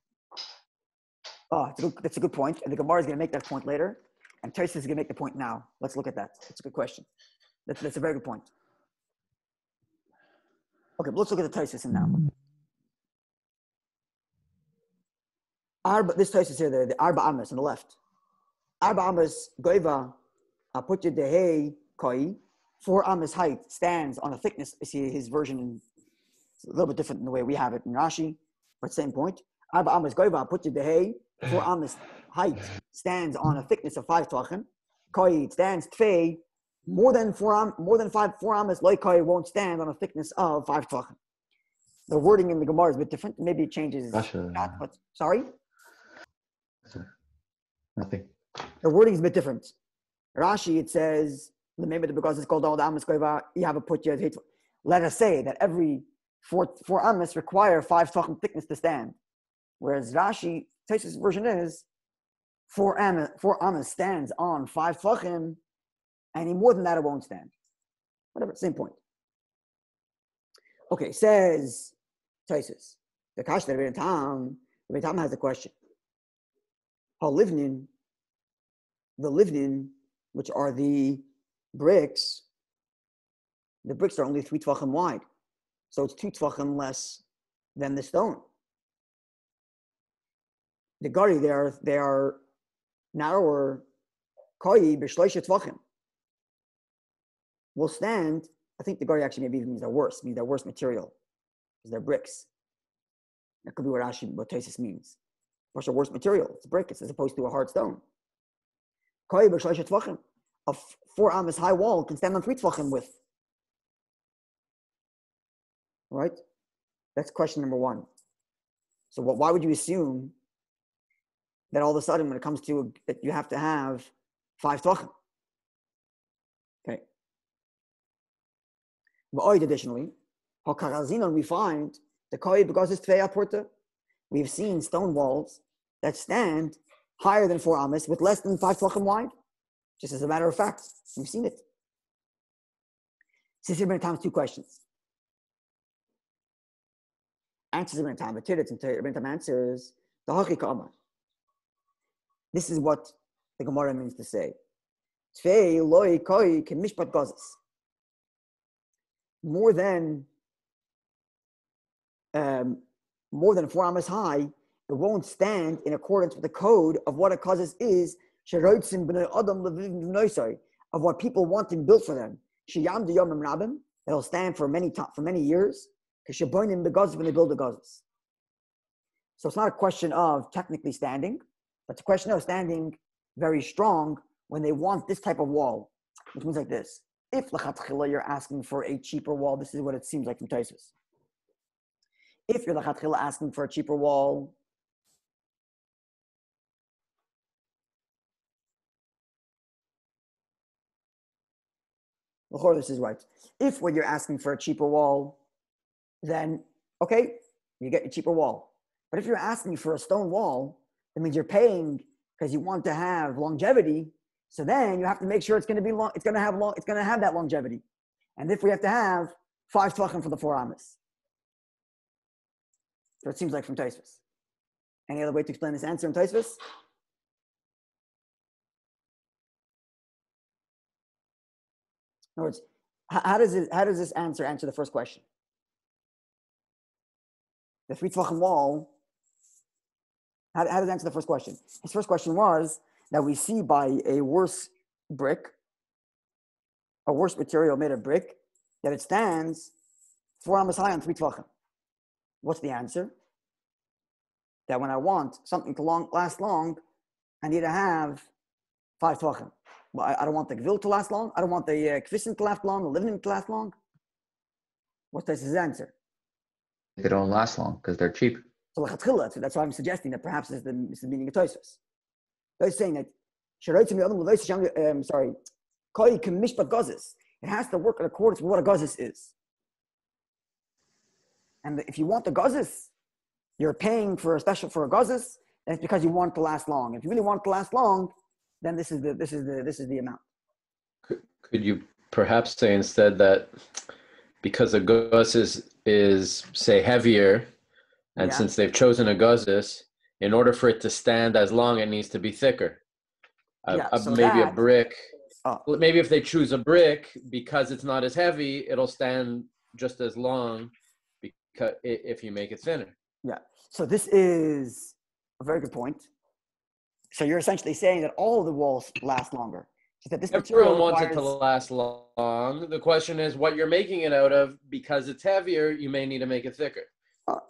Oh, it's a good, that's a good point. And the Gemara is going to make that point later. And Teresa is going to make the point now. Let's look at that. That's a good question. That's, that's a very good point. Okay, let's look at the Teresa now. Arba, this Teresa here, the, the Arba Amas on the left. Arba Amas Goiva Aputya Dehe Koi, four Amas height stands on a thickness. You see his version is a little bit different than the way we have it in Rashi, but same point. Arba Amas Goiva Aputya Dehe four amas height stands on a thickness of five tvachim. Koi stands tfei more than four am, more than five four amas like koi won't stand on a thickness of five tvachim. The wording in the Gemara is a bit different. Maybe it changes that, but sorry, Nothing. the wording is a bit different. Rashi it says the name of the because it's called all the amas. You have a put your Let us say that every four four amas require five tvachim thickness to stand, whereas Rashi Taisa's version is four amas, four amas stands on five tvachim, any more than that, it won't stand. Whatever, same point. Okay, says Taisus. The Kash that Rebbe Tam, Rebbe Tam has a question. How livnin, the livnin, which are the bricks, the bricks are only three tvachim wide, so it's two tvachim less than the stone the gari they are they are narrower koi b'shloisha tvachim will stand. I think the gari actually maybe even means they're worse, means they're worse material because they're bricks. That could be what Rashi what means. What's worse material? It's brick. It's as opposed to a hard stone. Koi b'shloisha tvachim. A four amas high wall can stand on three tvachim with. Right? That's question number one. So what, why would you assume that all of a sudden when it comes to that you have to have five tvachim. Okay. But additionally, we find the koi because it's tvei porta. We've seen stone walls that stand higher than four amas with less than five tvachim wide. Just as a matter of fact, we've seen it. Sisir ben Tom's two questions. Answers ben Tom, but Tom answers the Hakika Amar. This is what the Gemara means to say. More than um, more than four amas high, it won't stand in accordance with the code of what a causes is, of what people want and built for them. It'll stand for many ti- for many years. Kashaboinim begazes when they build the gazes. So it's not a question of technically standing, but a question of standing very strong when they want this type of wall, which means like this. If lachatchila you're asking for a cheaper wall, this is what it seems like from Taisus. If you're lachatchila asking for a cheaper wall, L'chor, this is right. If when you're asking for a cheaper wall, then okay, you get a cheaper wall. But if you're asking for a stone wall, that means you're paying because you want to have longevity. So then you have to make sure it's going to be long. It's going to have long. It's going to have that longevity. And if we have to have five tvachim for the four amas, so it seems like from Taisvis. Any other way to explain this answer in Taisvis? In other words, how does it, how does this answer answer the first question? The three wall. How, how does answer the first question? His first question was that we see by a worse brick, a worse material made of brick, that it stands four amas high on three tvachim. What's the answer? That when I want something to long, last long, I need to have five tvachim. Well, I, I don't want the gvil to last long. I don't want the uh, Kvisin to last long, the living to last long. What's this answer? They don't last long because they're cheap. So that's why I'm suggesting that perhaps this is the, is the meaning of Tosus. They're saying that um, sorry. It has to work in accordance with what a gazis is. And if you want the gazis, you're paying for a special for a gazis, and it's because you want it to last long. If you really want it to last long, then this is the this is the this is the amount. Could, could you perhaps say instead that because a gus is is say heavier, and Yeah. since they've chosen a guzis, in order for it to stand as long, it needs to be thicker. Uh, Yeah, uh, so maybe a brick. Oh. Maybe if they choose a brick because it's not as heavy, it'll stand just as long. Because if you make it thinner. Yeah. So this is a very good point. So you're essentially saying that all of the walls last longer. That this material Everyone wants it to last long. The question is what you're making it out of. Because it's heavier, you may need to make it thicker.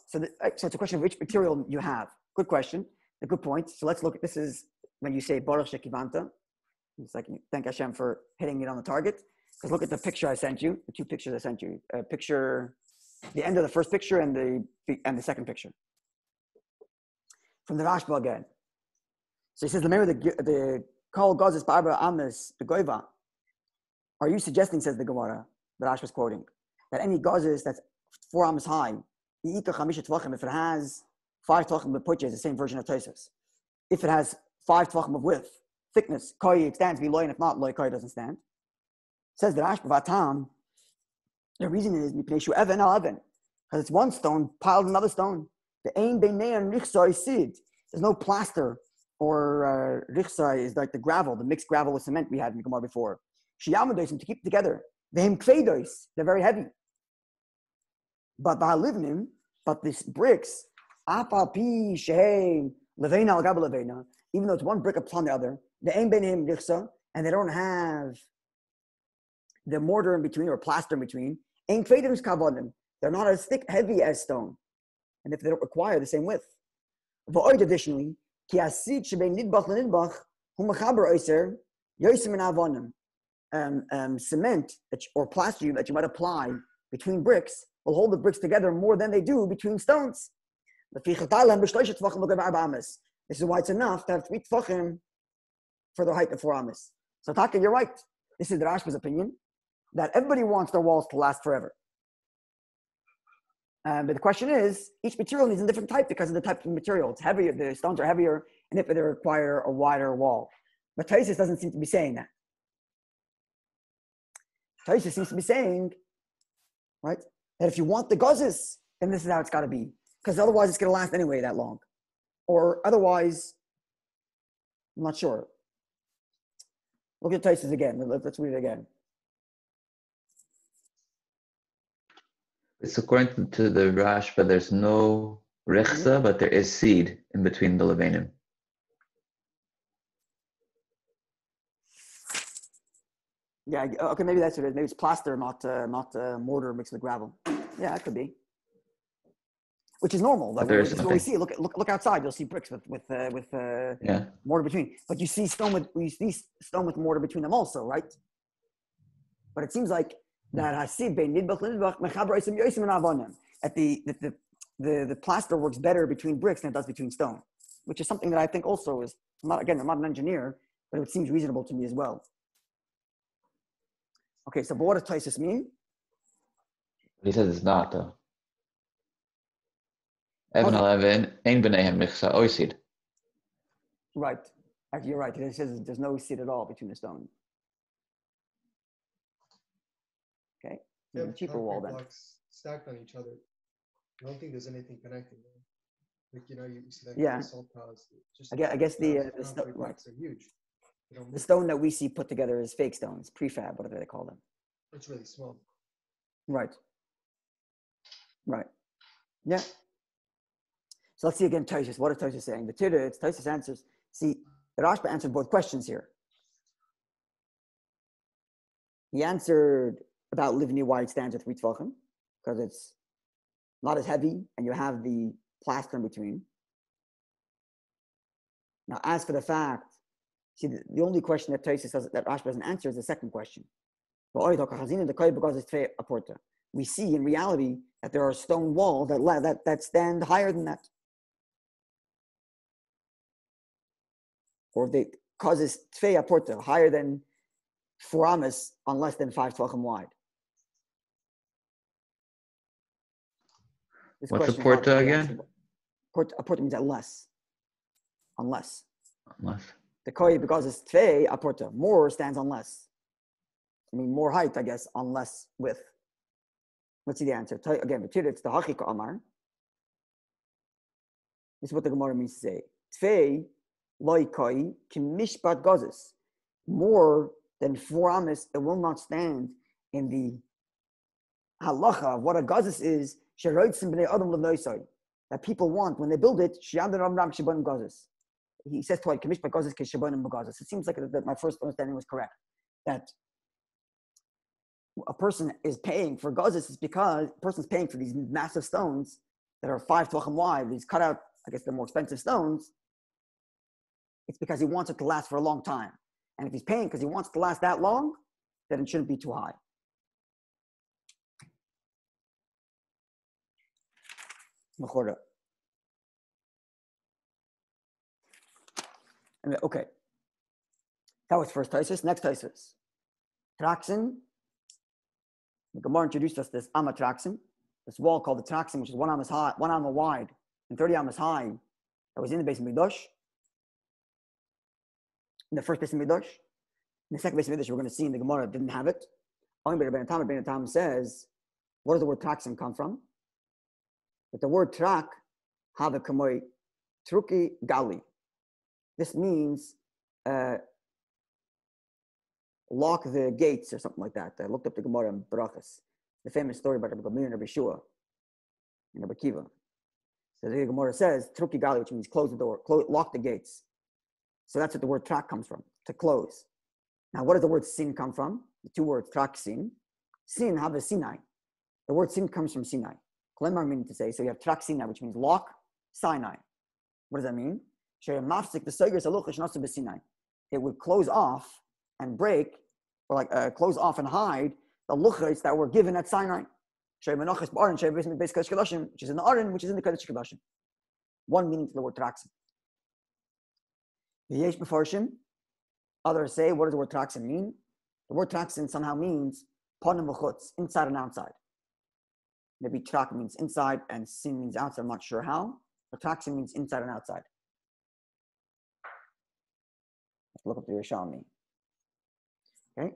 So, the, uh, so it's a question of which material you have. Good question. A good point. So let's look at this is when you say Baruch Shekivanta. It's like thank Hashem for hitting it on the target. Because look at the picture I sent you, the two pictures I sent you. A picture, the end of the first picture and the and the second picture. From the Rashba again. So he says, remember the the Kol Gazis Barbara Amis the Goiva. Are you suggesting, says the Gemara, the Rash was quoting, that any Gazis that's four Amis high if it has five Tvachim of Pucha, is the same version of Tosus. If it has five Tvachim of width, thickness, Koi, it stands, be loy, and if not loy, Koi doesn't stand. Says the Rash Bavatam, the reason is Mipneshu Evan al Evan, because it's one stone piled another stone. The Ein Beinei and Richsai Sid. There's no plaster or uh, is like the gravel, the mixed gravel with cement we had in Gemara before. Shiyamadois, to keep together. They're very heavy. But the halivnim, but these bricks, even though it's one brick upon the other, the and they don't have the mortar in between or plaster in between. They're not as thick, heavy as stone, and if they don't require the same width. Additionally. Um, um, cement or plaster that you might apply between bricks will hold the bricks together more than they do between stones. This is why it's enough to have three tfachim for the height of four amas. So Taka, you're right. This is the Rashba's opinion that everybody wants their walls to last forever. Um, but the question is, each material needs a different type because of the type of material. It's heavier, the stones are heavier, and if they require a wider wall. But Taisus doesn't seem to be saying that. Taisus seems to be saying, right, that if you want the gozes, then this is how it's got to be. Because otherwise, it's going to last anyway that long. Or otherwise, I'm not sure. Look at Taisus again. Let- Let's read it again. It's according to the Rash, but there's no Rechsa, but there is seed in between the Levanim. Yeah, okay, maybe that's what it is. Maybe it's plaster, not uh, not uh, mortar mixed with gravel. Yeah, it could be. Which is normal. Like, there is what we see. Look, look, look outside. You'll see bricks with with uh, with uh, Yeah. mortar between. But you see stone with you see stone with mortar between them also, right? But it seems like that hasib bein nidbach mechaber and avonim. At the the, the the the plaster works better between bricks than it does between stone, which is something that I think also is I'm not again I'm not an engineer, but it seems reasonable to me as well. Okay, so what does Tysus mean? He says it's not though. Evan Levin, Ein B'neihem Rechsa Oisid. Right. Actually, you're right. It says there's no seed at all between the stone. Okay. Yeah, The cheaper wall then. blocks Stacked on each other. I don't think there's anything connecting them. Like, you know, you see that Yeah. salt piles. Just I guess, I guess the, uh, piles the, sto- concrete right. blocks are huge. The stone that we see put together is fake stones, prefab, whatever they call them. It's really small. Right. Right. Yeah. So let's see again, Tysus. What is Tysus saying? The Tira, it's Tysus answers. See, Rashba answered both questions here. He answered about Livni why it stands with three tvachim, because it's not as heavy and you have the plaster in between. Now, as for the fact, see, the, the only question that Tysus says that Rashba doesn't answer is the second question. We see in reality that there are stone walls that, that, that stand higher than that. Or they causes tfei aporta, higher than four amas on less than five tvachim wide. This What's a question is hard to porta again? Porta, a porta means at less. Unless. Unless. The koi because it's tfei aporta. More stands on less. I mean more height, I guess, on less width. Let's see the answer. Tell- Again, it's the hachik amar. This is what the Gemara means to say. Tfei loy koi kimishpat gazes. More than four amas, it will not stand in the halacha of what a gazes is. sheroitzim b'nei adam l'noisai, That people want when they build it. Shi'adan ram ram shibanim gazes. He says twice, kimishpat gazes kishabanim gazes. It seems like that my first understanding was correct. That a person is paying for gazes is because a person's paying for these massive stones that are five tvachim wide. These cut out, I guess, they're more expensive stones. It's because he wants it to last for a long time. And if he's paying because he wants it to last that long, then it shouldn't be too high. Mechora. And Okay. That was first Tysus. Next Tysus. Traxin. The Gemara introduced us this Amatraxin, this wall called the Traxin, which is one amas high, one amma wide, and 30 amas high, that was in the base of Midosh. In the first base of Midosh. In the second base of Midosh, we're going to see in the Gemara didn't have it. Only Ben Tam Ben Tam says, where does the word Traxin come from? But the word Trak, have a kamoy, Truki Gali. This means uh, lock the gates or something like that. I looked up the Gemara in Barachas, the famous story about Rabbi Gamir and Rabbi Shua and Rabbi Kiva. So the Gemara says, Truki Gali, which means close the door, close, lock the gates. So that's what the word trak comes from, to close. Now, what does the word sin come from? The two words, trak sin. Sin, have a Sinai. The word sin comes from Sinai. Klemar meaning to say, so you have trak Sinai, which means lock, Sinai. What does that mean? It would close off and break, or like uh, close off and hide the luchas that were given at Sinai. Which is in the Aron, which is in the Kodesh Kodashim. One meaning to the word Mefarshim. Others say, what does the word Traxim mean? The word Traxim somehow means Panim inside and outside. Maybe Trak means inside and Sin means outside. I'm not sure how. But Traxim means inside and outside. Let's look up the Yerushalmi. Okay.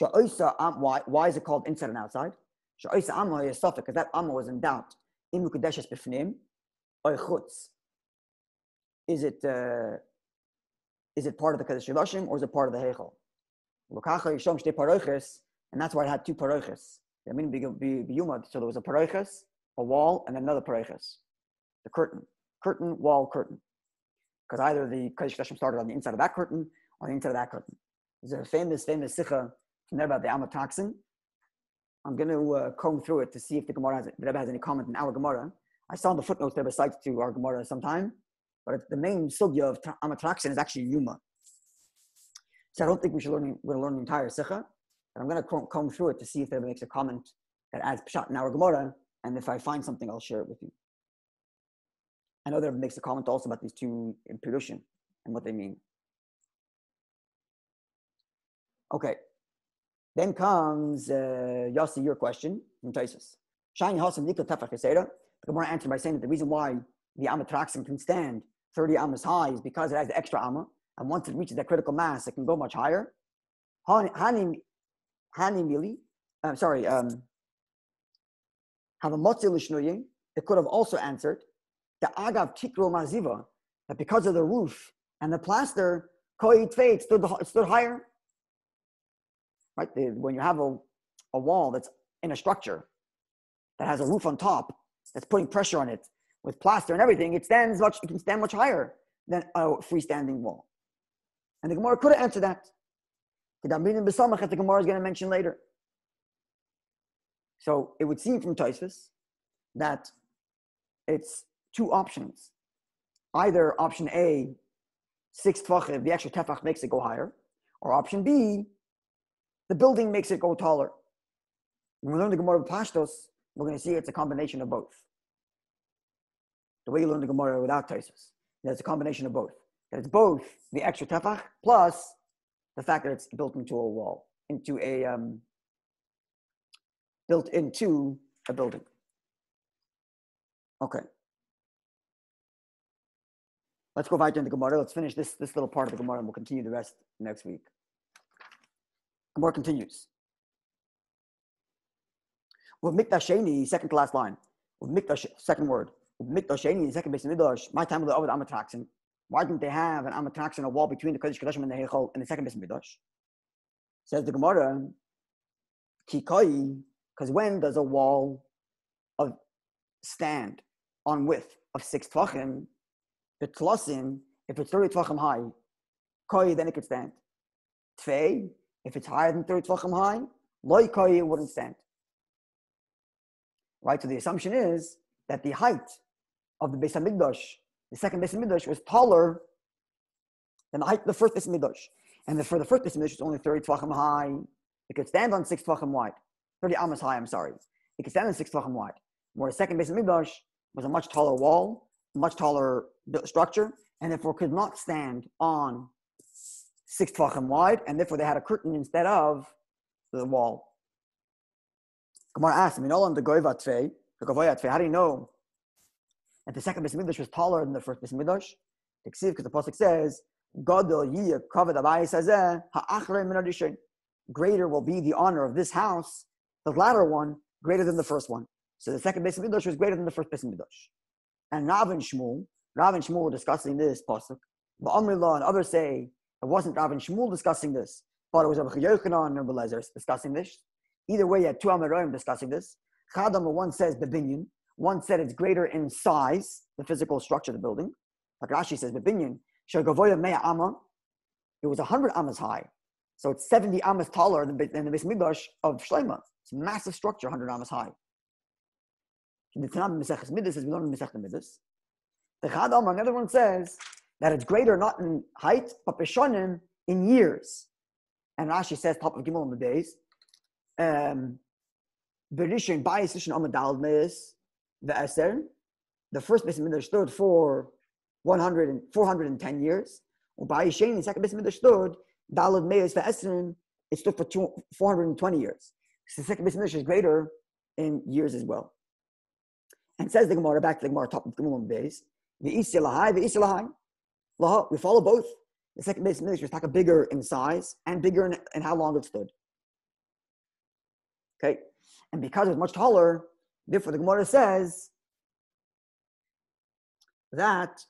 Why, why is it called inside and outside? Because that amma was in doubt. Is it, uh, is it part of the Kodesh Kodashim or is it part of the Heichel? And that's why it had two Paroiches. I mean, so there was a Paroiches, a wall, and another Paroiches. the curtain, curtain, wall, curtain. Because either the Kodashim started on the inside of that curtain or the inside of that curtain. There's a famous, famous sikha from there about the Amatraxin. I'm going to uh, comb through it to see if the Gemara has, the Rebbe has any comment in our Gemara. I saw the footnotes there beside to our Gemara sometime, but the main sugya of tra- is actually Yuma. So I don't think we should learn, we're learn the entire sikha, but I'm going to comb, through it to see if there makes a comment that adds pshat in our Gemara, and if I find something, I'll share it with you. I know there makes a comment also about these two in and what they mean. Okay. Then comes uh, Yossi, your question from Taisus. Shiny Hasam Nika Tefach Keseda. The Gemara answered by saying that the reason why the Amatraxim can stand 30 Amas high is because it has the extra Amma. And once it reaches that critical mass, it can go much higher. Hani Hani Mili, I'm sorry, um, it could have also answered the Agav Tikro Maziva, that because of the roof and the plaster, Koi it stood higher. Right? The, when you have a, a wall that's in a structure that has a roof on top, that's putting pressure on it with plaster and everything, it stands much, it can stand much higher than a freestanding wall. And the Gemara could have answered that. The Gemara is going to mention later. So it would seem from Tosfos that it's two options. Either option A, six tefachim, the extra tefach makes it go higher, or option B, the building makes it go taller. When we learn the Gemara of Pashtos, we're going to see it's a combination of both. The way you learn the Gemara without Tosfos, it's a combination of both. That it's both the extra tefach plus the fact that it's built into a wall, into a um, built into a building. Okay. Let's go weiter in the Gemara. Let's finish this, this little part of the Gemara and we'll continue the rest next week. Gemara continues. With Mikdasheni, second to last line. With Mikdash, second word. With Mikdasheni, second base in Midrash, my time with the Ovid Amatraxin. Why didn't they have an Amatraxin, a wall between the Kodesh Kodashim and the Heichal in the second base in Midrash? Says the Gemara, Kikoi, because when does a wall of stand on width of six tvachim, the tlosin, if it's 30 tvachim high, koi, then it could stand. Tvei, if it's higher than 30 tvachim high, loy koi, it wouldn't stand. Right, so the assumption is that the height of the Beis Hamikdash, the second Beis Hamikdash, was taller than the height of the first Beis Hamikdash. And the, for the first Beis Hamikdash, it's only 30 tvachim high. It could stand on six tvachim wide. 30 amas high, I'm sorry. It could stand on six tvachim wide. Where the second Beis Hamikdash was a much taller wall, much taller structure, and therefore could not stand on six tvachim wide, and therefore they had a curtain instead of the wall. Gemara asked, "Minolam the goyva the govoya. How do you know that the second Beis was taller than the first Beis Hamikdash?" Because the pasuk says, "Gadol yiyah kavod abayis hazeh ha'achrei Greater will be the honor of this house, the latter one, greater than the first one. So the second Beis was greater than the first Beis And Rav and Shmuel, Rav and Shmuel were discussing this pasuk. But Amrillah and others say it wasn't Rav and Shmuel discussing this, but it was Rabbi Yochanan and Rabbi discussing this. Either way, you had two Amoraim discussing this. Chadam, one says Bebinyan, one said it's greater in size, the physical structure of the building. Like Rashi says, Bebinyan, Shagavoya Mea Amma, it was 100 Amas high. So it's 70 Amas taller than, than the Beis Mikdash of Shlema. It's a massive structure, 100 Amas high. The Mesechus Midas, as we Midas. The another one says that it's greater not in height, but Beshonim in years. And Rashi says, top of Gimel on the days, um, Berishin Bayis Rishon Amadal Meis, the Eser, the first Beis Mikdash stood for 100 and, 410 years. Ubayis Sheni, the second Beis Mikdash stood, Dalad Meis the Esrin, it stood for two, 420 years. So the second Beis Mikdash is greater in years as well. And says the Gemara, back to the Gemara, top of Gimel days, the Lahai, the Isi Lahai. Laha, we follow both. The second Beis Mikdash was taka bigger in size and bigger in, in how long it stood. Okay, and because it was much taller, therefore the Gemara says that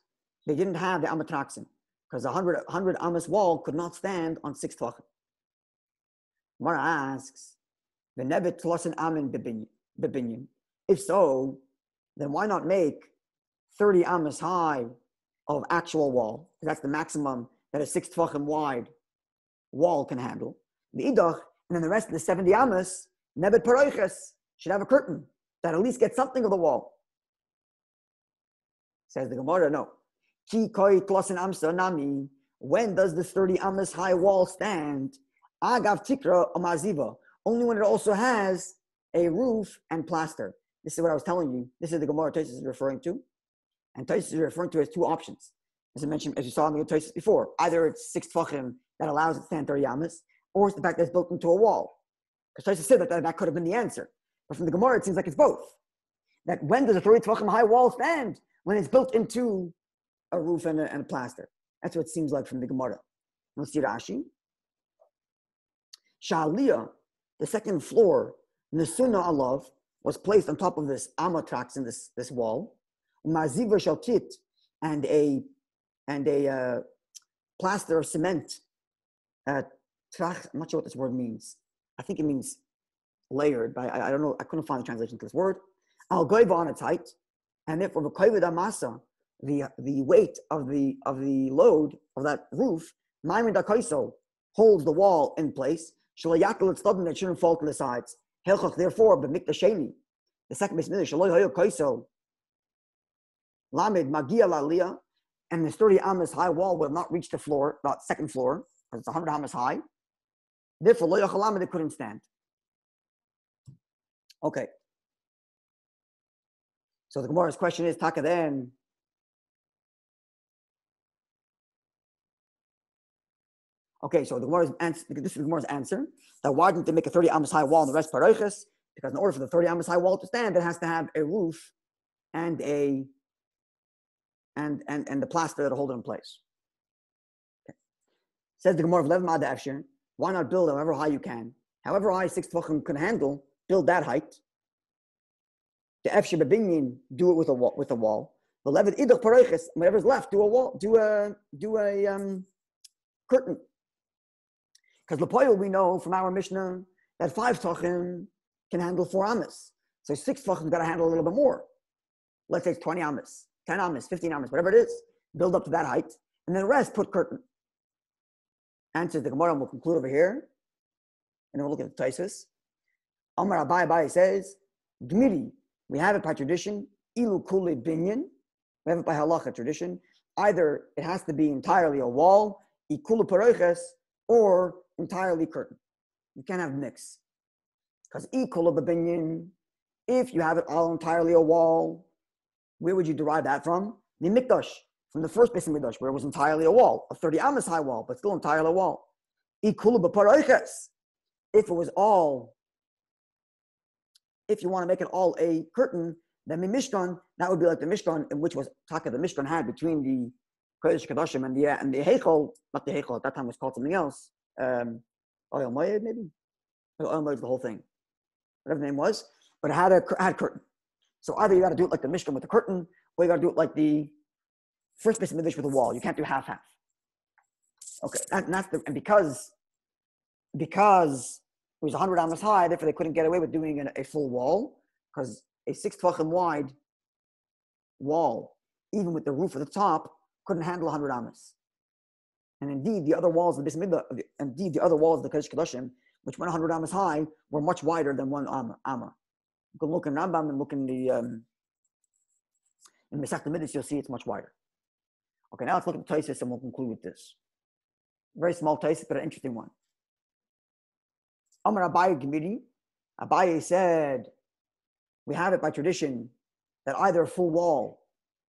they didn't have the Amatraxin because a 100, 100 Amas wall could not stand on six tvachim. Gemara asks, the Nevet Tlosin Amin Bebinyan. If so, then why not make 30 amas high of actual wall. That's the maximum that a six tefachim wide wall can handle. The idach, and then the rest of the 70 amas, nebet paroiches, should have a curtain that at least gets something of the wall. Says the Gemara, no. Ki koi klosin amsa nami. When does this 30 amas high wall stand? Agav tikra amaziva. Only when it also has a roof and plaster. This is what I was telling you. This is the Gemara Tosis is referring to. And Tosis is referring to as two options. As I mentioned, as you saw in the Tosis before, either it's six tefachim that allows it to stand 30 amas, or it's the fact that it's built into a wall. Because Tosis said that, that that could have been the answer. But from the Gemara, it seems like it's both. That when does a 30 tefachim high wall stand? When it's built into a roof and a, and a plaster. That's what it seems like from the Gemara. Let's see Rashi. Sha'aliyah, the second floor, Nesuna Alav, was placed on top of this amatrax in this, this wall. Maziva Shaltit, and a and a uh, plaster of cement. Uh, trach, I'm not sure what this word means. I think it means layered, but I, I don't know. I couldn't find the translation to this word. Al goiva on its height, and therefore the kovid amasa, the the weight of the of the load of that roof, maimin dakaiso holds the wall in place. Shalayakal it's that shouldn't fall to the sides. Helchach therefore b'mikta sheni. The second base midrash shaloi hayo kaiso. Lamed magia laliyah, and the 30 amas high wall will not reach the floor, the second floor, because it's 100 amas high. Therefore, lo yachalamed it couldn't stand. Okay. So the Gemara's question is, Taka then, Okay, so the Gemara's answer, this is the Gemara's answer, that why didn't they make a 30 amas high wall and the rest paroiches? Because in order for the 30 amas high wall to stand, it has to have a roof and a and and and the plaster to hold it in place. Okay. Says the Gemara of Lev Afshir, why not build however high you can? However high six tvachim can handle, build that height. The Efshir Babinyan, do it with a wall with a wall. The Levet Idach Paroiches, whatever's left, do a wall, do a do a um, curtain. Because Lapoil, we know from our Mishnah that five tachim can handle four amas. So six tachim got to handle a little bit more. Let's say it's 20 amas, 10 amas, 15 amas, whatever it is. Build up to that height. And then the rest, put curtain. Answers the Gemara, and we'll conclude over here. And we'll look at the Taisus. Amar Abai Abai says, Gmiri, we have it by tradition, Ilu Kuli Binyan, we have it by halacha tradition. Either it has to be entirely a wall, Ikulu Paroiches, or entirely curtain. You can't have mix. Because of binyan, if you have it all entirely a wall, where would you derive that from? The mikdash, from the first base mikdash, where it was entirely a wall, a 30 amas high wall, but still entirely a wall. If it was all, if you want to make it all a curtain, then the Mishkan, that would be like the Mishkan, in which was Taka the Mishkan had between the Kodesh Kadashim and the and the Heichel, not the Heichel at that time was called something else. Um, Moed maybe. Oil Moed the whole thing, whatever the name was. But it had a had curtain. So either you got to do it like the Mishkan with the curtain, or you got to do it like the first base of Midrash with a wall. You can't do half half. Okay, and that's the and because because it was 100 amas high, therefore they couldn't get away with doing a, a full wall because a six tvachim wide wall, even with the roof at the top, couldn't handle 100 amas. And indeed, the other walls of the Bismillah, indeed, the other walls of the Kodesh Kedoshim, which went 100 amas high, were much wider than one amma. amma. You can look in Rambam and look in the um, in Mesach Midas, you'll see it's much wider. Okay, now let's look at the Taisis and we'll conclude with this. Very small Taisis, but an interesting one. Amar Abaye Gemiri, Abaye said, we have it by tradition that either a full wall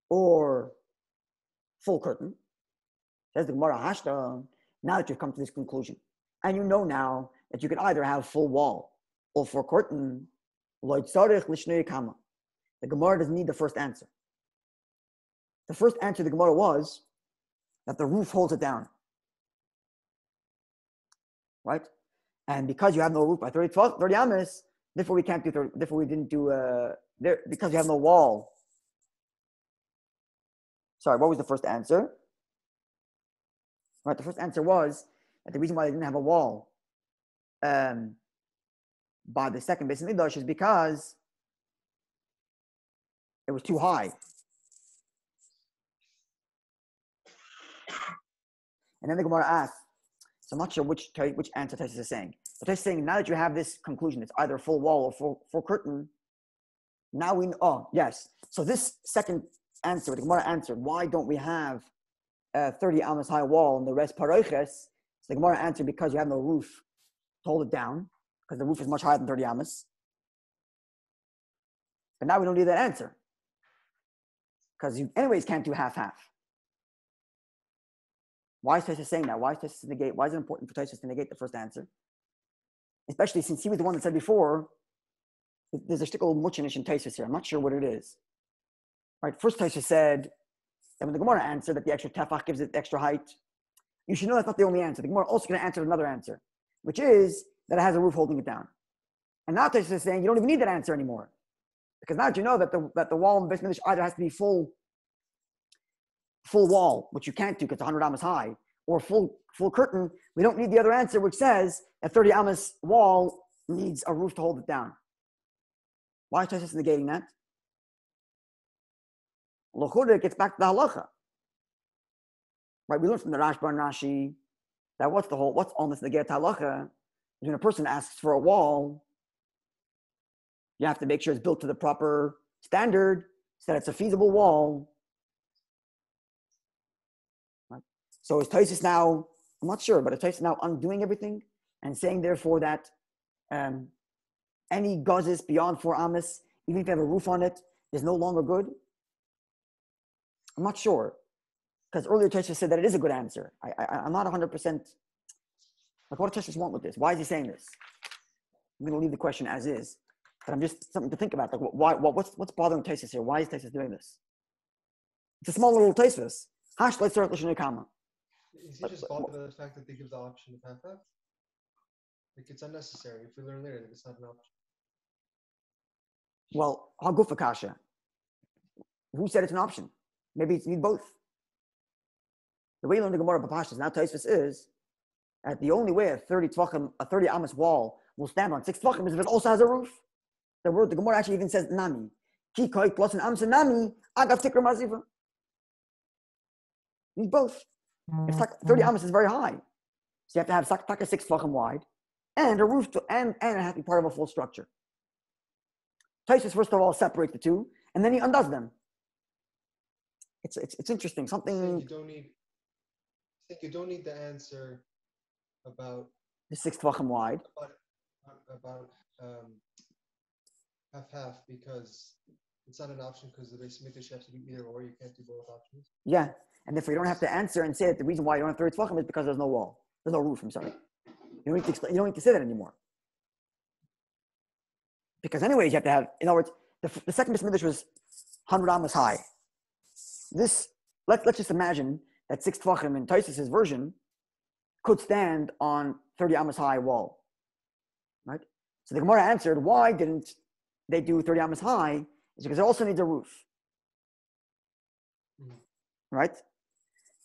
or full curtain. Says the Gemara Hashta, now that you've come to this conclusion, and you know now that you can either have full wall or full curtain, the Gemara doesn't need the first answer. The first answer the Gemara was that the roof holds it down. Right? And because you have no roof by 30, 12, 30 amas, therefore we can't do 30, therefore we didn't do uh there because you have no wall Sorry, what was the first answer? Right, the first answer was that the reason why they didn't have a wall um, by the second base midrash is because it was too high. And then the Gemara asks, so I'm not sure which, which answer Tosis is saying. But Tosis is saying, now that you have this conclusion, it's either full wall or full, full curtain, now we know, oh, yes. So this second answer, the Gemara answered, why don't we have a 30 amas high wall and the rest paroiches? So the Gemara answered, because you have no roof to hold it down because the roof is much higher than 30 amas. But now we don't need that answer. Because you anyways can't do half-half. Why is Tosis saying that? Why is Tosis negate? Why is it important for Tosis to negate the first answer? Especially since he was the one that said before, there's a shtickle muchinish in Tosis here. I'm not sure what it is. Right, first Tosis said that when the Gemara answered that the extra tefach gives it extra height, you should know that's not the only answer. The Gemara also going to answer another answer, which is that has a roof holding it down. And now Tosis is saying you don't even need that answer anymore. Because now that you know that the, that the wall in the basement either has to be full full wall, which you can't do because 100 amas high, or full full curtain, we don't need the other answer, which says a 30 amas wall needs a roof to hold it down. Why is Tosis negating that? Lochuda gets back to the halacha. Right, we learned from the Rashba and Rashi that what's the whole, what's on this negate halacha? When a person asks for a wall, you have to make sure it's built to the proper standard so that it's a feasible wall. Right? So is Tosis now, I'm not sure, but is Tosis now undoing everything and saying therefore that um, any gauses beyond four amas, even if you have a roof on it, is no longer good? I'm not sure. Because earlier Tosis said that it is a good answer. I, I, I'm not 100%. Like, what does Tosis want with this? Why is he saying this? I'm going to leave the question as is. But I'm just something to think about. Like, why, what, what's, what's bothering Tesis here? Why is Tesis doing this? It's a small little Tesis. Hash let's start to Kama. Is he just bothered by the fact that they give the option of half? Like it's unnecessary. If we learn later that it's not an option. Well, Hagufa Kasha. Who said it's an option? Maybe it's need both. The way you learn the Gemara Papashas, now Tesis is that the only way a 30 tvachim, a 30 amas wall will stand on six tvachim is if it also has a roof. The word, the Gemara actually even says nami. Kikoi plus an amsa nami, agav tikra maziva. Need both. It's like mm-hmm. 30 amas is very high. So you have to have sak- taka six tvachim wide and a roof to, and, and it has to be part of a full structure. Taisus, first of all, separates the two and then he undoes them. It's, it's, it's interesting. I think Something, you don't need. I think you don't need the answer about the six tvachim wide. about about um, half half because it's not an option because the Beis Mikdash has to be either or. You can't do both options. Yeah. And therefore you don't have to answer and say that the reason why you don't have 30 tvachim is because there's no wall. There's no roof, I'm sorry. You don't need to, explain, you don't need to say that anymore. Because anyways, you have to have, in other words, the, the second Beis Hamikdash was 100 amas high. This, let, let's just imagine that six tvachim in Taisus' version could stand on 30 amas high wall. Right? So the Gemara answered, why didn't they do 30 amas high? It's because it also needs a roof. Mhm. Right?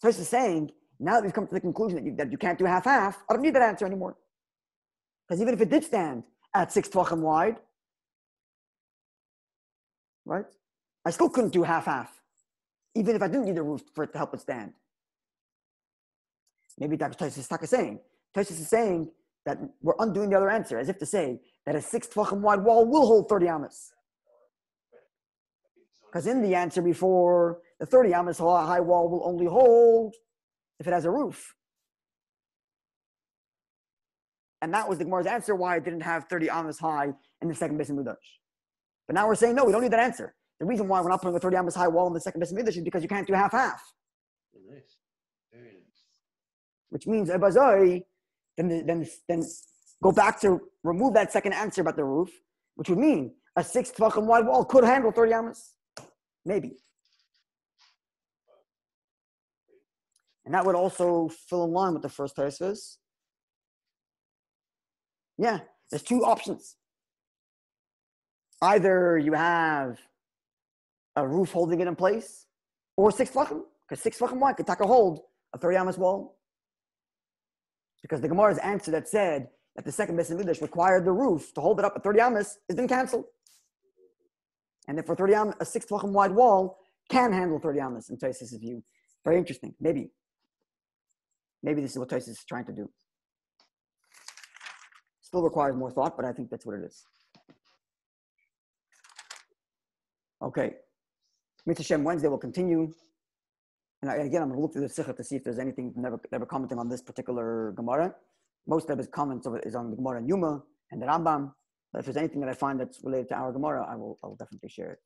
Taisus is saying, now that we've come to the conclusion that you, that you can't do half-half, I don't need that answer anymore. Because even if it did stand at six tvachim wide, right? I still couldn't do half-half, even if I didn't need a roof for it to help it stand. Maybe Dr. Taisus is saying. Taisus is saying that we're undoing the other answer, as if to say that a six tvachim wide wall will hold 30 amas. Because in the answer before, the 30 amas high wall will only hold if it has a roof. And that was the Gemara's answer why it didn't have 30 amas high in the second Beis Hamikdash. But now we're saying, no, we don't need that answer. The reason why we're not putting a 30 amas high wall in the second Beis Hamikdash is because you can't do half-half. Nice. Which means, Ebazoi, then, then, then go back to remove that second answer about the roof, which would mean a six tvachim wide wall could handle 30 amas. Maybe. And that would also fill in line with the first Tosfos. Yeah, there's two options. Either you have a roof holding it in place, or six tvachim, because six tvachim wide could take a hold a 30 amas wall. Because the Gemara's answer that said that the second Beis Hamikdash required the roof to hold it up at 30 amas has been cancelled. And therefore, 30 amas, a six tvachim wide wall can handle 30 amas in Tosis' view. Very interesting. Maybe. maybe this is what Tosis is trying to do. Still requires more thought, but I think that's what it is. Okay. Mitzvah Wednesday will continue. And I, again, I'm going to look through the Sikha to see if there's anything never, never commenting on this particular Gemara. Most of his comments of it is on the Gemara and Yuma and the Rambam. But if there's anything that I find that's related to our Gemara, I will, I will definitely share it.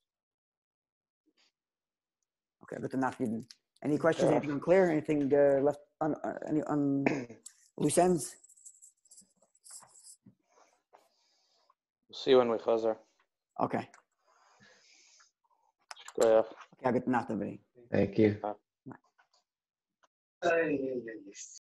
Okay, good to not even. Any questions? Anything unclear? Anything uh, left on uh, any on loose ends? We'll see you when we chazar. Okay. Shkoyach. Okay, good to not everybody. Thank you. いやいやいや。